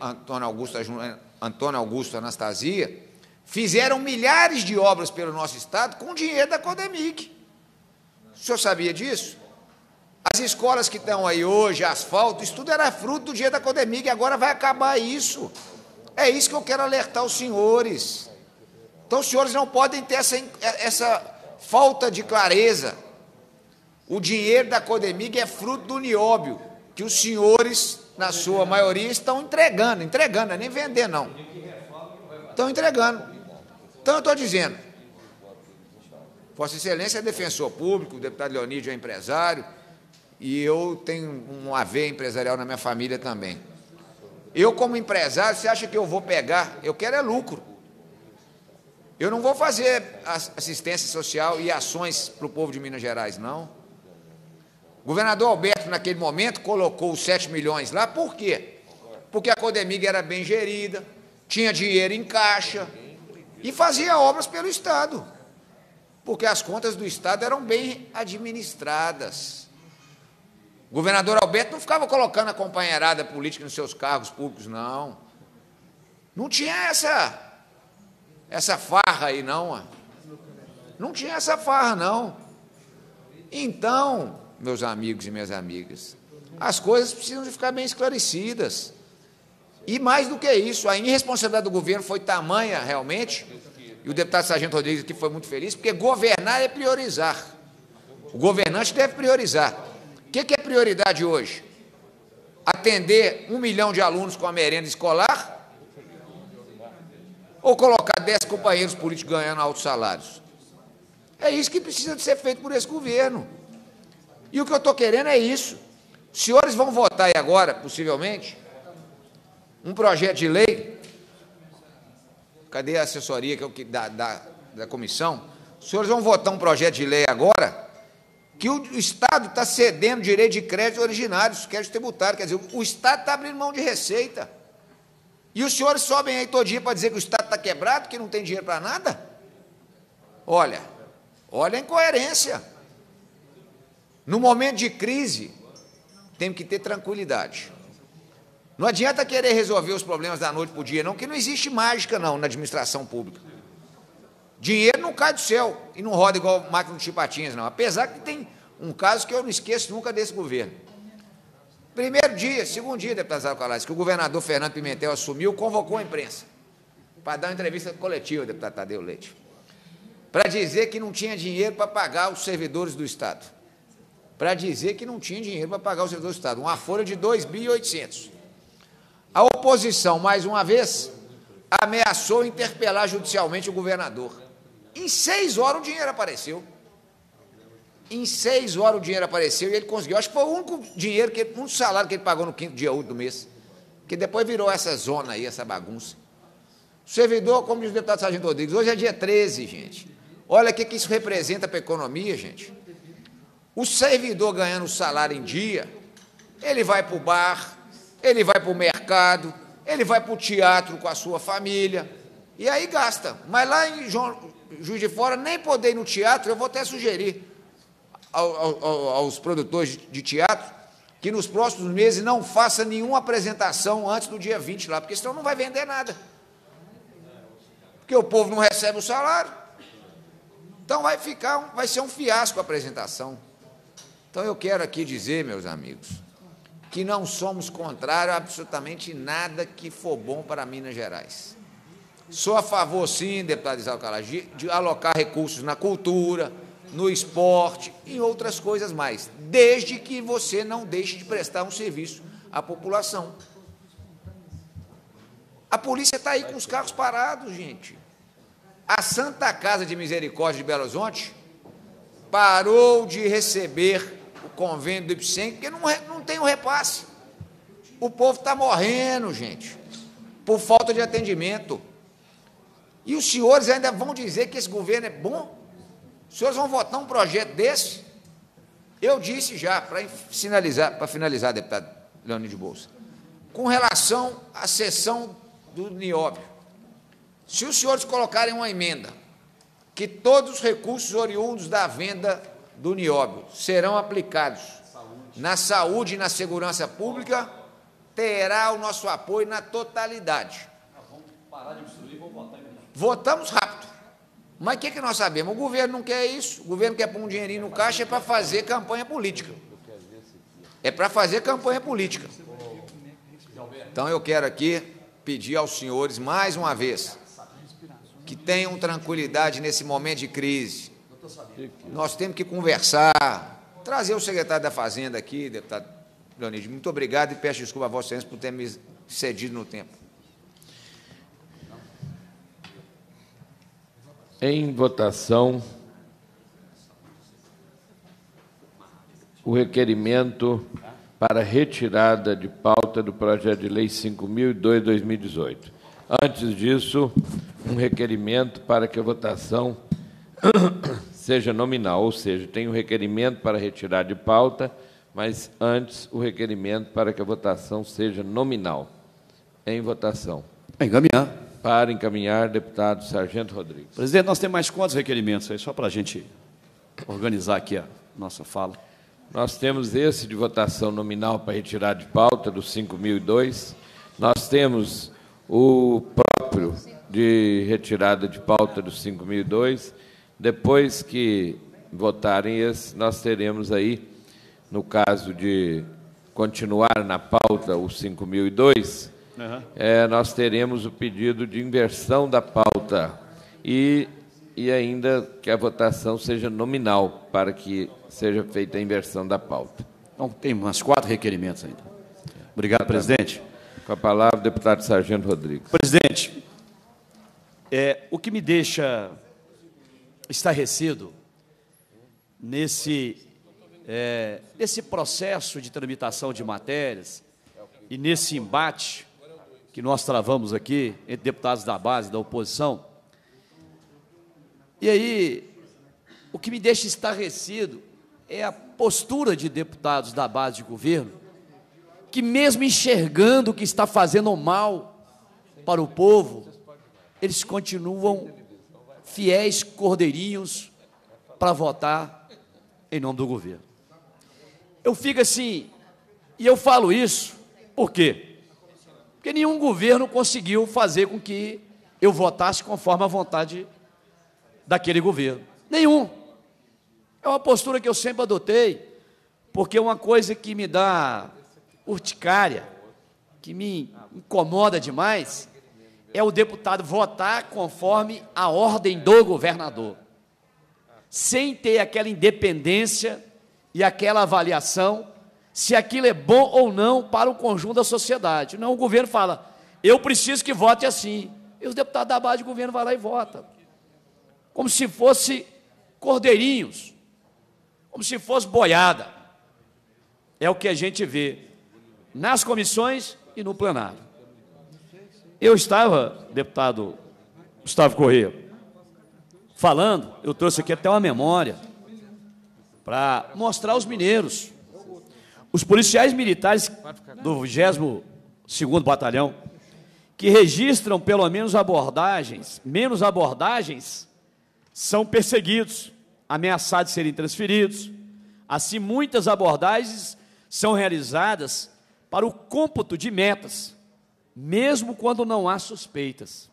Speaker 2: Antônio Augusto, Antônio Augusto Anastasia, Fizeram milhares de obras pelo nosso Estado com dinheiro da Codemig. O senhor sabia disso? As escolas que estão aí hoje, asfalto, isso tudo era fruto do dinheiro da Codemig, agora vai acabar isso. É isso que eu quero alertar os senhores. Então, os senhores não podem ter essa, essa falta de clareza. O dinheiro da Codemig é fruto do nióbio, que os senhores, na sua maioria, estão entregando, entregando, não é nem vender, não. Estão entregando. Então, eu estou dizendo, Vossa Excelência é defensor público, o deputado Leonídio é empresário, e eu tenho um AV empresarial na minha família também. Eu, como empresário, você acha que eu vou pegar? Eu quero é lucro. Eu não vou fazer assistência social e ações para o povo de Minas Gerais, não. O governador Alberto, naquele momento, colocou os 7 milhões lá, por quê? Porque a Codemig era bem gerida, tinha dinheiro em caixa e fazia obras pelo Estado. Porque as contas do Estado eram bem administradas. O governador Alberto não ficava colocando a companheirada política nos seus cargos públicos, não. Não tinha essa essa farra aí, não. Não tinha essa farra, não. Então, meus amigos e minhas amigas, as coisas precisam de ficar bem esclarecidas. E mais do que isso, a irresponsabilidade do governo foi tamanha, realmente, e o deputado Sargento Rodrigues aqui foi muito feliz, porque governar é priorizar. O governante deve priorizar. O que é prioridade hoje? Atender um milhão de alunos com a merenda escolar ou colocar dez companheiros políticos ganhando altos salários. É isso que precisa de ser feito por esse governo. E o que eu estou querendo é isso. Os senhores vão votar aí agora, possivelmente, um projeto de lei. Cadê a assessoria que o que, da, da, da comissão? Os senhores vão votar um projeto de lei agora que o Estado está cedendo direito de crédito originários, crédito tributário. Quer dizer, o Estado está abrindo mão de receita. E os senhores sobem aí todo dia para dizer que o Estado está quebrado, que não tem dinheiro para nada? Olha, olha a incoerência. No momento de crise, temos que ter tranquilidade. Não adianta querer resolver os problemas da noite para o dia, não, que não existe mágica, não, na administração pública. Dinheiro não cai do céu e não roda igual máquina de chipatinhas, não. Apesar que tem um caso que eu não esqueço nunca desse governo. Primeiro dia, segundo dia, deputado Zé que o governador Fernando Pimentel assumiu, convocou a imprensa para dar uma entrevista coletiva, deputado Tadeu Leite, para dizer que não tinha dinheiro para pagar os servidores do Estado. Para dizer que não tinha dinheiro para pagar os servidores do Estado. Uma folha de 2.800. A oposição, mais uma vez, ameaçou interpelar judicialmente o governador. Em seis horas o dinheiro apareceu. Em seis horas o dinheiro apareceu e ele conseguiu. Acho que foi o único dinheiro, que, um salário que ele pagou no quinto dia útil do mês. Que depois virou essa zona aí, essa bagunça. O servidor, como diz o deputado Sargento Rodrigues, hoje é dia 13, gente. Olha o que, que isso representa para a economia, gente. O servidor ganhando o salário em dia, ele vai para o bar, ele vai para o mercado, ele vai para o teatro com a sua família, e aí gasta. Mas lá em Juiz de Fora, nem poder ir no teatro, eu vou até sugerir aos produtores de teatro que nos próximos meses não faça nenhuma apresentação antes do dia 20 lá, porque senão não vai vender nada. Porque o povo não recebe o salário. Então vai ficar, vai ser um fiasco a apresentação. Então eu quero aqui dizer, meus amigos, que não somos contrários a absolutamente nada que for bom para Minas Gerais. Sou a favor, sim, deputado Isao de, de alocar recursos na cultura, no esporte e outras coisas mais, desde que você não deixe de prestar um serviço à população. A polícia está aí com os carros parados, gente. A Santa Casa de Misericórdia de Belo Horizonte parou de receber o convênio do IPSEM, porque não, não tem o um repasse. O povo está morrendo, gente, por falta de atendimento. E os senhores ainda vão dizer que esse governo é bom? Os senhores vão votar um projeto desse? Eu disse já, para finalizar, para finalizar, deputado Leonide Bolsa, com relação à sessão do Nióbio, se os senhores colocarem uma emenda que todos os recursos oriundos da venda do Nióbio serão aplicados na saúde e na segurança pública, terá o nosso apoio na totalidade. Votamos rápido. Mas o que, que nós sabemos? O governo não quer isso. O governo quer pôr um dinheirinho no caixa é para fazer campanha política. É para fazer campanha política. Então eu quero aqui pedir aos senhores, mais uma vez, que tenham tranquilidade nesse momento de crise. Nós temos que conversar, trazer o secretário da Fazenda aqui, deputado Leonide. Muito obrigado e peço desculpa a Vossa Excelência por ter me cedido no tempo.
Speaker 1: Em votação, o requerimento para retirada de pauta do projeto de lei 5.002-2018. Antes disso, um requerimento para que a votação seja nominal, ou seja, tem um requerimento para retirar de pauta, mas antes o requerimento para que a votação seja nominal. Em votação.
Speaker 3: Encaminhar.
Speaker 1: Para encaminhar, deputado Sargento Rodrigues.
Speaker 3: Presidente, nós temos mais quantos requerimentos aí, só para a gente organizar aqui a nossa fala.
Speaker 1: Nós temos esse de votação nominal para retirar de pauta, do 5002. Nós temos o próprio de retirada de pauta do 5002. Depois que votarem esse, nós teremos aí, no caso de continuar na pauta o 5002, uhum. é, nós teremos o pedido de inversão da pauta e, e ainda que a votação seja nominal, para que seja feita a inversão da pauta.
Speaker 3: Então, tem umas quatro requerimentos ainda. Obrigado, presidente.
Speaker 1: Com a palavra, o deputado Sargento Rodrigues.
Speaker 3: Presidente, é, o que me deixa estarrecido nesse, é, nesse processo de tramitação de matérias e nesse embate que nós travamos aqui entre deputados da base da oposição. E aí, o que me deixa estarrecido é a postura de deputados da base de governo, que mesmo enxergando que está fazendo mal para o povo, eles continuam fiéis cordeirinhos para votar em nome do governo. Eu fico assim, e eu falo isso, por quê? Porque nenhum governo conseguiu fazer com que eu votasse conforme a vontade daquele governo. Nenhum. É uma postura que eu sempre adotei, porque uma coisa que me dá urticária, que me incomoda demais, é o deputado votar conforme a ordem do governador, sem ter aquela independência e aquela avaliação se aquilo é bom ou não para o conjunto da sociedade. Não, o governo fala, eu preciso que vote assim. E os deputados da base do governo vão lá e votam. Como se fosse cordeirinhos como se fosse boiada. É o que a gente vê nas comissões e no plenário. Eu estava, deputado Gustavo Corrêa, falando, eu trouxe aqui até uma memória, para mostrar aos mineiros, os policiais militares do 22º Batalhão, que registram pelo menos abordagens, menos abordagens, são perseguidos ameaçados de serem transferidos. Assim, muitas abordagens são realizadas para o cômputo de metas, mesmo quando não há suspeitas.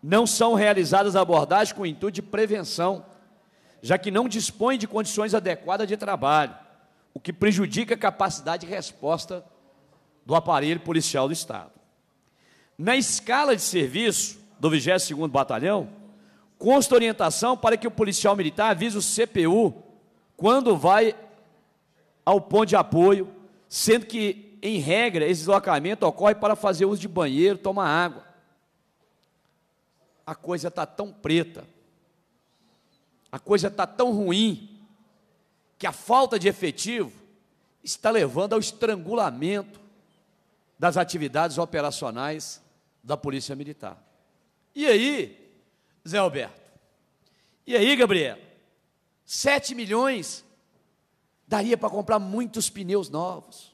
Speaker 3: Não são realizadas abordagens com o intuito de prevenção, já que não dispõem de condições adequadas de trabalho, o que prejudica a capacidade de resposta do aparelho policial do Estado. Na escala de serviço do 22º Batalhão, consta orientação para que o policial militar avise o CPU quando vai ao ponto de apoio, sendo que, em regra, esse deslocamento ocorre para fazer uso de banheiro, tomar água. A coisa está tão preta, a coisa está tão ruim, que a falta de efetivo está levando ao estrangulamento das atividades operacionais da Polícia Militar. E aí, Zé Alberto. E aí, Gabriel? Sete milhões daria para comprar muitos pneus novos.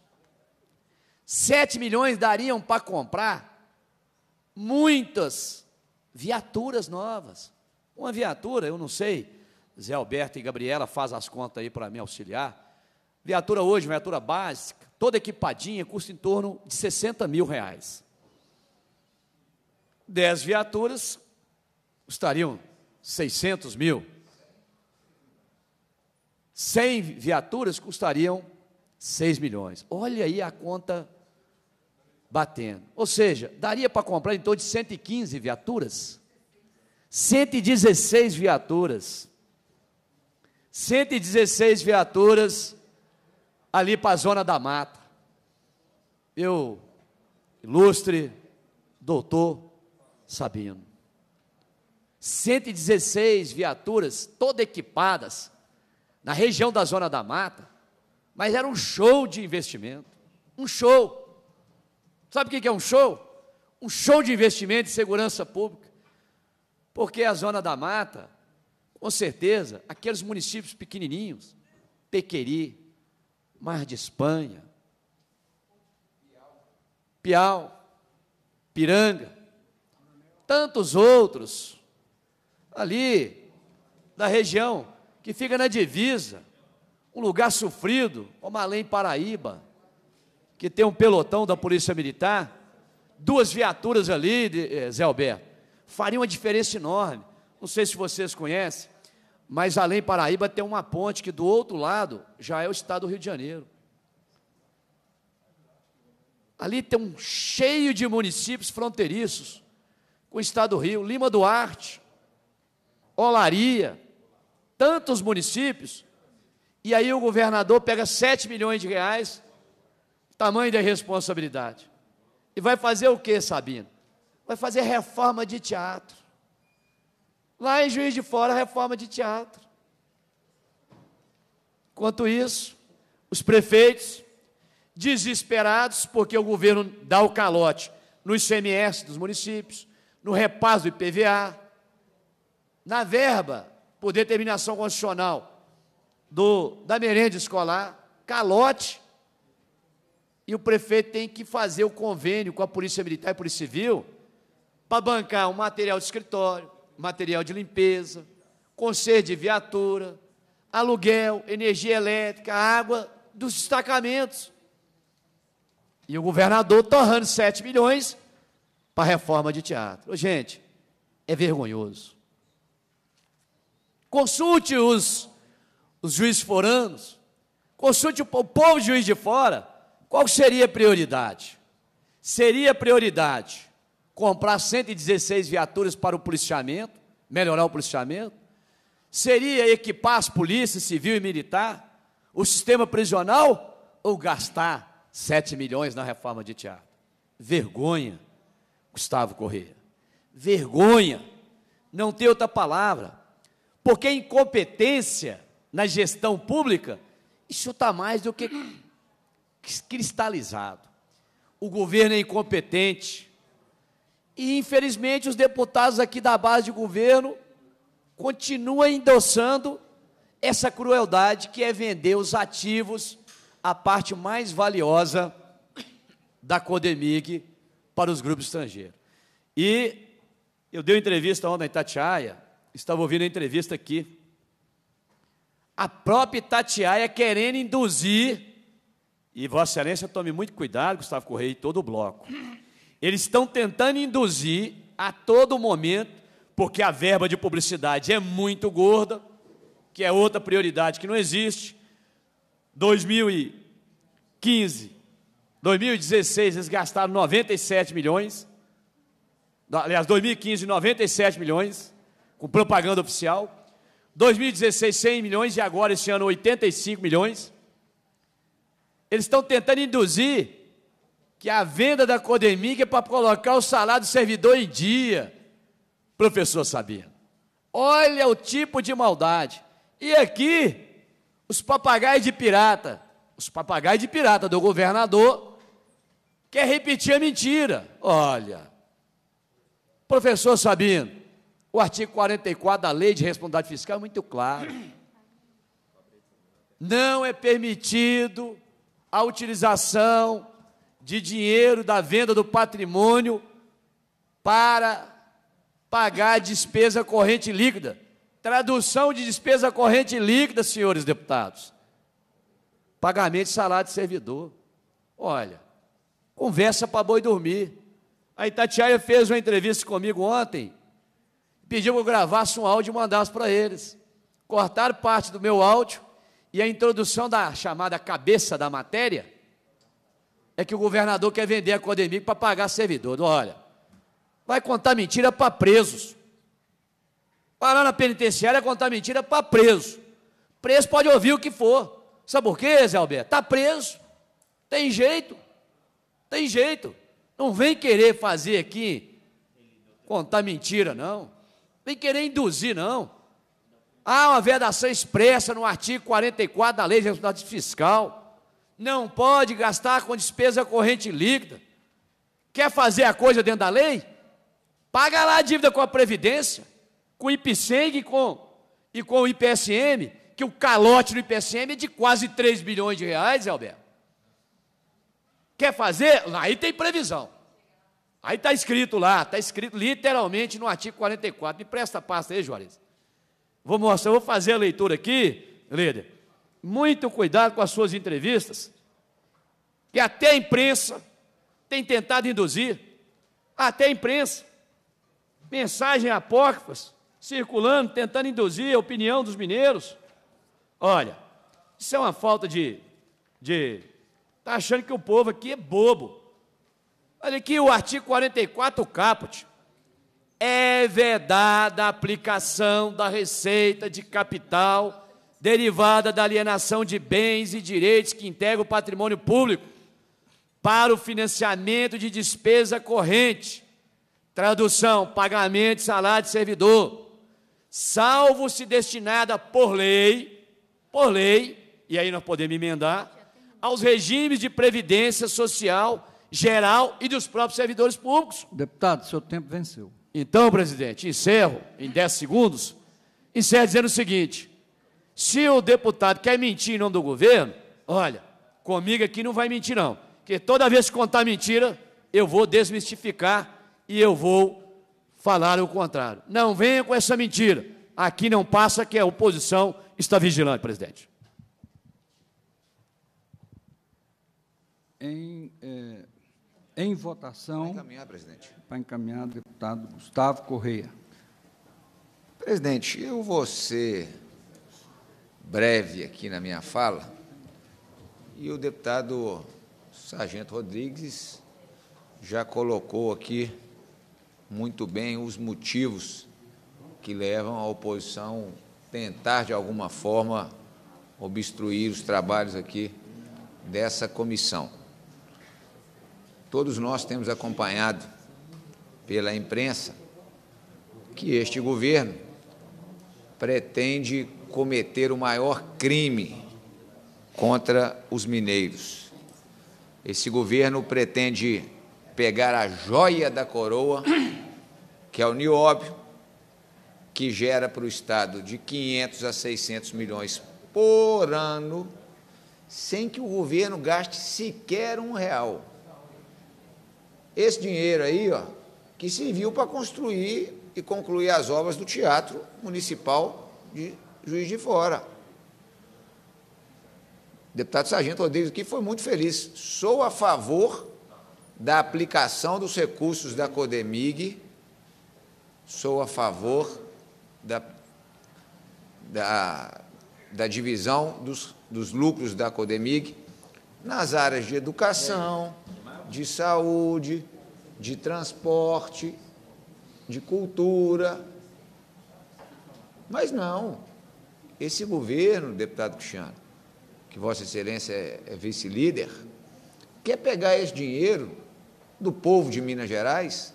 Speaker 3: Sete milhões dariam para comprar muitas viaturas novas. Uma viatura, eu não sei, Zé Alberto e Gabriela faz as contas aí para me auxiliar. Viatura hoje, viatura básica, toda equipadinha, custa em torno de 60 mil reais. Dez viaturas, custariam 600 mil. 100 viaturas custariam 6 milhões. Olha aí a conta batendo. Ou seja, daria para comprar em torno de 115 viaturas 116 viaturas. 116 viaturas ali para a zona da mata. Eu, ilustre doutor Sabino. 116 viaturas, todas equipadas, na região da Zona da Mata, mas era um show de investimento. Um show. Sabe o que é um show? Um show de investimento em segurança pública. Porque a Zona da Mata, com certeza, aqueles municípios pequenininhos, Pequeri, Mar de Espanha, Piau, Piranga, tantos outros, ali da região que fica na divisa, um lugar sofrido, como além Paraíba, que tem um pelotão da Polícia Militar, duas viaturas ali, eh, Zé Alberto, faria uma diferença enorme. Não sei se vocês conhecem, mas além Paraíba tem uma ponte que do outro lado já é o estado do Rio de Janeiro. Ali tem um cheio de municípios fronteiriços com o estado do Rio, Lima Duarte, Olaria, tantos municípios, e aí o governador pega 7 milhões de reais, tamanho da responsabilidade. E vai fazer o que, Sabino? Vai fazer reforma de teatro. Lá em Juiz de Fora, reforma de teatro. Enquanto isso, os prefeitos, desesperados, porque o governo dá o calote no ICMS dos municípios, no repasso do IPVA, na verba por determinação constitucional do, da merenda escolar, calote, e o prefeito tem que fazer o convênio com a Polícia Militar e Polícia Civil para bancar um material de escritório, material de limpeza, conselho de viatura, aluguel, energia elétrica, água dos destacamentos. E o governador torrando 7 milhões para a reforma de teatro. Gente, é vergonhoso. Consulte os, os juízes foranos, consulte o, o povo juiz de fora, qual seria a prioridade? Seria prioridade comprar 116 viaturas para o policiamento, melhorar o policiamento? Seria equipar as polícias civil e militar, o sistema prisional, ou gastar 7 milhões na reforma de teatro? Vergonha, Gustavo Correia. Vergonha, não tem outra palavra. Porque incompetência na gestão pública, isso está mais do que cristalizado. O governo é incompetente. E, infelizmente, os deputados aqui da base de governo continuam endossando essa crueldade que é vender os ativos, a parte mais valiosa da Codemig para os grupos estrangeiros. E eu dei uma entrevista ontem em Itatiaia, estava ouvindo a entrevista aqui. A própria Itatiaia querendo induzir, e Vossa Excelência tome muito cuidado, Gustavo Correia e todo o bloco. Eles estão tentando induzir a todo momento, porque a verba de publicidade é muito gorda, que é outra prioridade que não existe. 2015, 2016 eles gastaram 97 milhões. Aliás, 2015, 97 milhões com propaganda oficial. 2016, 100 milhões e agora esse ano 85 milhões. Eles estão tentando induzir que a venda da Codemig é para colocar o salário do servidor em dia. Professor Sabino, olha o tipo de maldade. E aqui, os papagaios de pirata, os papagaios de pirata do governador, quer repetir a mentira. Olha, professor Sabino, o artigo 44 da Lei de Responsabilidade Fiscal é muito claro. Não é permitido a utilização de dinheiro da venda do patrimônio para pagar despesa corrente líquida. Tradução de despesa corrente líquida, senhores deputados. Pagamento de salário de servidor. Olha, conversa para boi dormir. A Itatiaia fez uma entrevista comigo ontem pediu que eu gravasse um áudio e mandasse para eles. Cortaram parte do meu áudio e a introdução da chamada cabeça da matéria é que o governador quer vender a Codemig para pagar servidor. Olha, vai contar mentira para presos. Vai lá na penitenciária contar mentira para preso. Preso pode ouvir o que for. Sabe por quê, Zé Alberto? Está preso. Tem jeito. Tem jeito. Não vem querer fazer aqui, contar mentira, não. Vem querer induzir, não. Há uma vedação expressa no artigo 44 da Lei de Responsabilidade Fiscal. Não pode gastar com despesa corrente líquida. Quer fazer a coisa dentro da lei? Paga lá a dívida com a Previdência, com o IPSENG e com, e com o IPSM, que o calote do IPSM é de quase 3 bilhões de reais, Alberto. Quer fazer? Aí tem previsão. Aí está escrito lá, está escrito literalmente no artigo 44. Me presta a pasta aí, Juarez. Vou mostrar, vou fazer a leitura aqui, líder. Muito cuidado com as suas entrevistas, que até a imprensa tem tentado induzir, até a imprensa, mensagens apócrifas, circulando, tentando induzir a opinião dos mineiros. Olha, isso é uma falta de. de Está achando que o povo aqui é bobo. Olha aqui o artigo 44, caput é vedada a aplicação da receita de capital derivada da alienação de bens e direitos que integram o patrimônio público para o financiamento de despesa corrente. Tradução: pagamento de salário de servidor, salvo se destinada por lei, por lei, e aí nós podemos emendar, aos regimes de previdência social geral e dos próprios servidores públicos.
Speaker 5: Deputado, seu tempo venceu.
Speaker 3: Então, presidente, encerro em 10 segundos. Encerro dizendo o seguinte: se o deputado quer mentir em nome do governo, olha, comigo aqui não vai mentir, não. Porque toda vez que contar mentira, eu vou desmistificar e eu vou falar o contrário. Não venha com essa mentira. Aqui não passa que a oposição está vigilante, presidente.
Speaker 5: Em, eh, em votação.
Speaker 2: Para encaminhar, presidente.
Speaker 5: Para encaminhar, deputado Gustavo Correia.
Speaker 2: Presidente, eu vou ser breve aqui na minha fala, e o deputado Sargento Rodrigues já colocou aqui muito bem os motivos que levam a oposição tentar, de alguma forma, obstruir os trabalhos aqui dessa comissão. Todos nós temos acompanhado pela imprensa que este governo pretende cometer o maior crime contra os mineiros. Esse governo pretende pegar a joia da coroa, que é o nióbio, que gera para o Estado de 500 a 600 milhões por ano, sem que o governo gaste sequer um real. Esse dinheiro aí, ó, que serviu para construir e concluir as obras do Teatro Municipal de Juiz de Fora. Deputado Sargento Rodrigues aqui foi muito feliz. Sou a favor da aplicação dos recursos da Codemig, sou a favor da, da, da divisão dos, dos lucros da Codemig nas áreas de educação, de saúde, de transporte, de cultura. Mas não. Esse governo, deputado Cristiano, que Vossa Excelência é, é vice-líder, quer pegar esse dinheiro do povo de Minas Gerais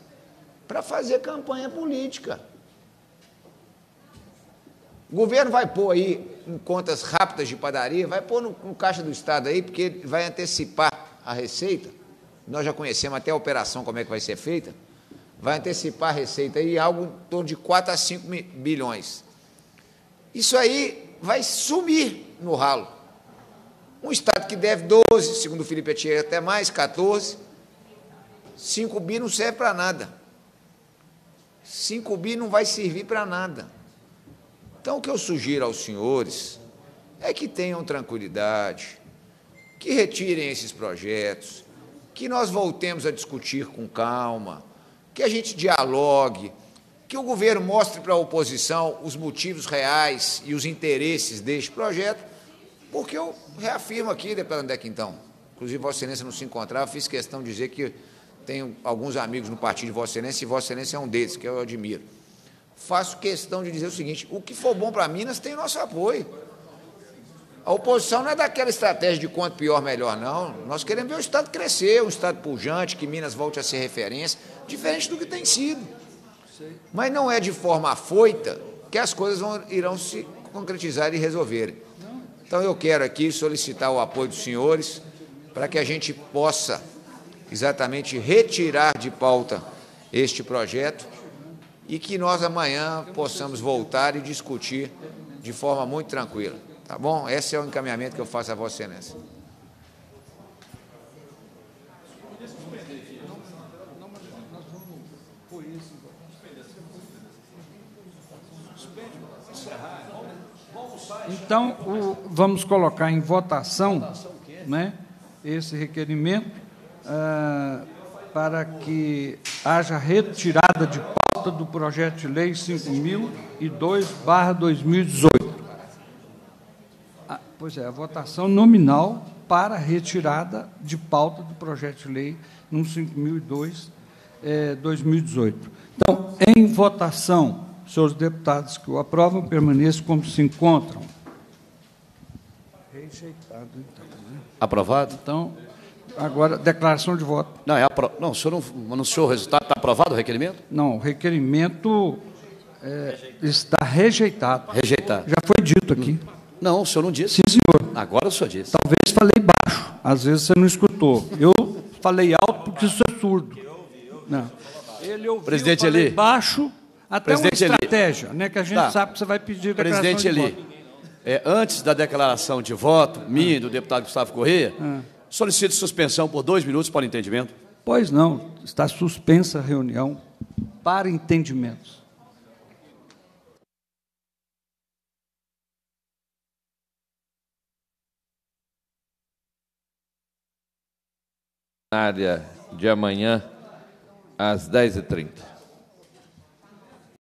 Speaker 2: para fazer campanha política. O governo vai pôr aí em contas rápidas de padaria, vai pôr no, no Caixa do Estado aí, porque vai antecipar a receita nós já conhecemos até a operação, como é que vai ser feita, vai antecipar a receita aí algo em torno de 4 a 5 bilhões. Isso aí vai sumir no ralo. Um Estado que deve 12, segundo o Felipe Etier, até mais, 14, 5 bi não serve para nada. 5 bi não vai servir para nada. Então, o que eu sugiro aos senhores é que tenham tranquilidade, que retirem esses projetos, que nós voltemos a discutir com calma, que a gente dialogue, que o governo mostre para a oposição os motivos reais e os interesses deste projeto, porque eu reafirmo aqui, deputado André Quintão, inclusive Vossa Excelência não se encontrava, fiz questão de dizer que tenho alguns amigos no partido de Vossa Excelência e Vossa Excelência é um deles, que eu admiro. faço questão de dizer o seguinte: o que for bom para Minas tem nosso apoio. A oposição não é daquela estratégia de quanto pior, melhor, não. Nós queremos ver o Estado crescer, um Estado pujante, que Minas volte a ser referência, diferente do que tem sido. Mas não é de forma afoita que as coisas vão, irão se concretizar e resolver. Então eu quero aqui solicitar o apoio dos senhores para que a gente possa exatamente retirar de pauta este projeto e que nós amanhã possamos voltar e discutir de forma muito tranquila. Tá bom? Esse é o encaminhamento que eu faço a Vossa Excelência.
Speaker 5: Então, o- vamos colocar em votação né, esse requerimento ah, para que haja retirada de pauta do projeto de lei 5002-2018. Pois é, a votação nominal para retirada de pauta do projeto de lei número 5002, eh, 2018. Então, em votação, senhores deputados que o aprovam, permaneçam como se encontram. Rejeitado, então. né?
Speaker 3: Aprovado?
Speaker 5: Então, agora, declaração de voto.
Speaker 3: Não, é apro... não, o senhor não anunciou o resultado. Está aprovado o requerimento?
Speaker 5: Não, o requerimento eh, está rejeitado.
Speaker 3: Rejeitado.
Speaker 5: Já foi dito aqui.
Speaker 3: Não, o senhor não disse.
Speaker 5: Sim, senhor.
Speaker 3: Agora o senhor disse.
Speaker 5: Talvez falei baixo, às vezes você não escutou. Eu falei alto porque sou surdo. Não. Ele ouviu,
Speaker 3: Presidente
Speaker 5: falei
Speaker 3: Eli.
Speaker 5: baixo, até
Speaker 3: Presidente
Speaker 5: uma
Speaker 3: Eli.
Speaker 5: estratégia, né, que a gente
Speaker 3: Tá.
Speaker 5: sabe que você vai pedir declaração
Speaker 3: Presidente
Speaker 5: de
Speaker 3: Eli,
Speaker 5: voto.
Speaker 3: é, antes da declaração de voto, minha e do deputado Gustavo Corrêa,
Speaker 5: Ah.
Speaker 3: solicito suspensão por dois minutos para o entendimento.
Speaker 5: Pois não, está suspensa a reunião para entendimentos.
Speaker 1: Área de amanhã, às 10h30.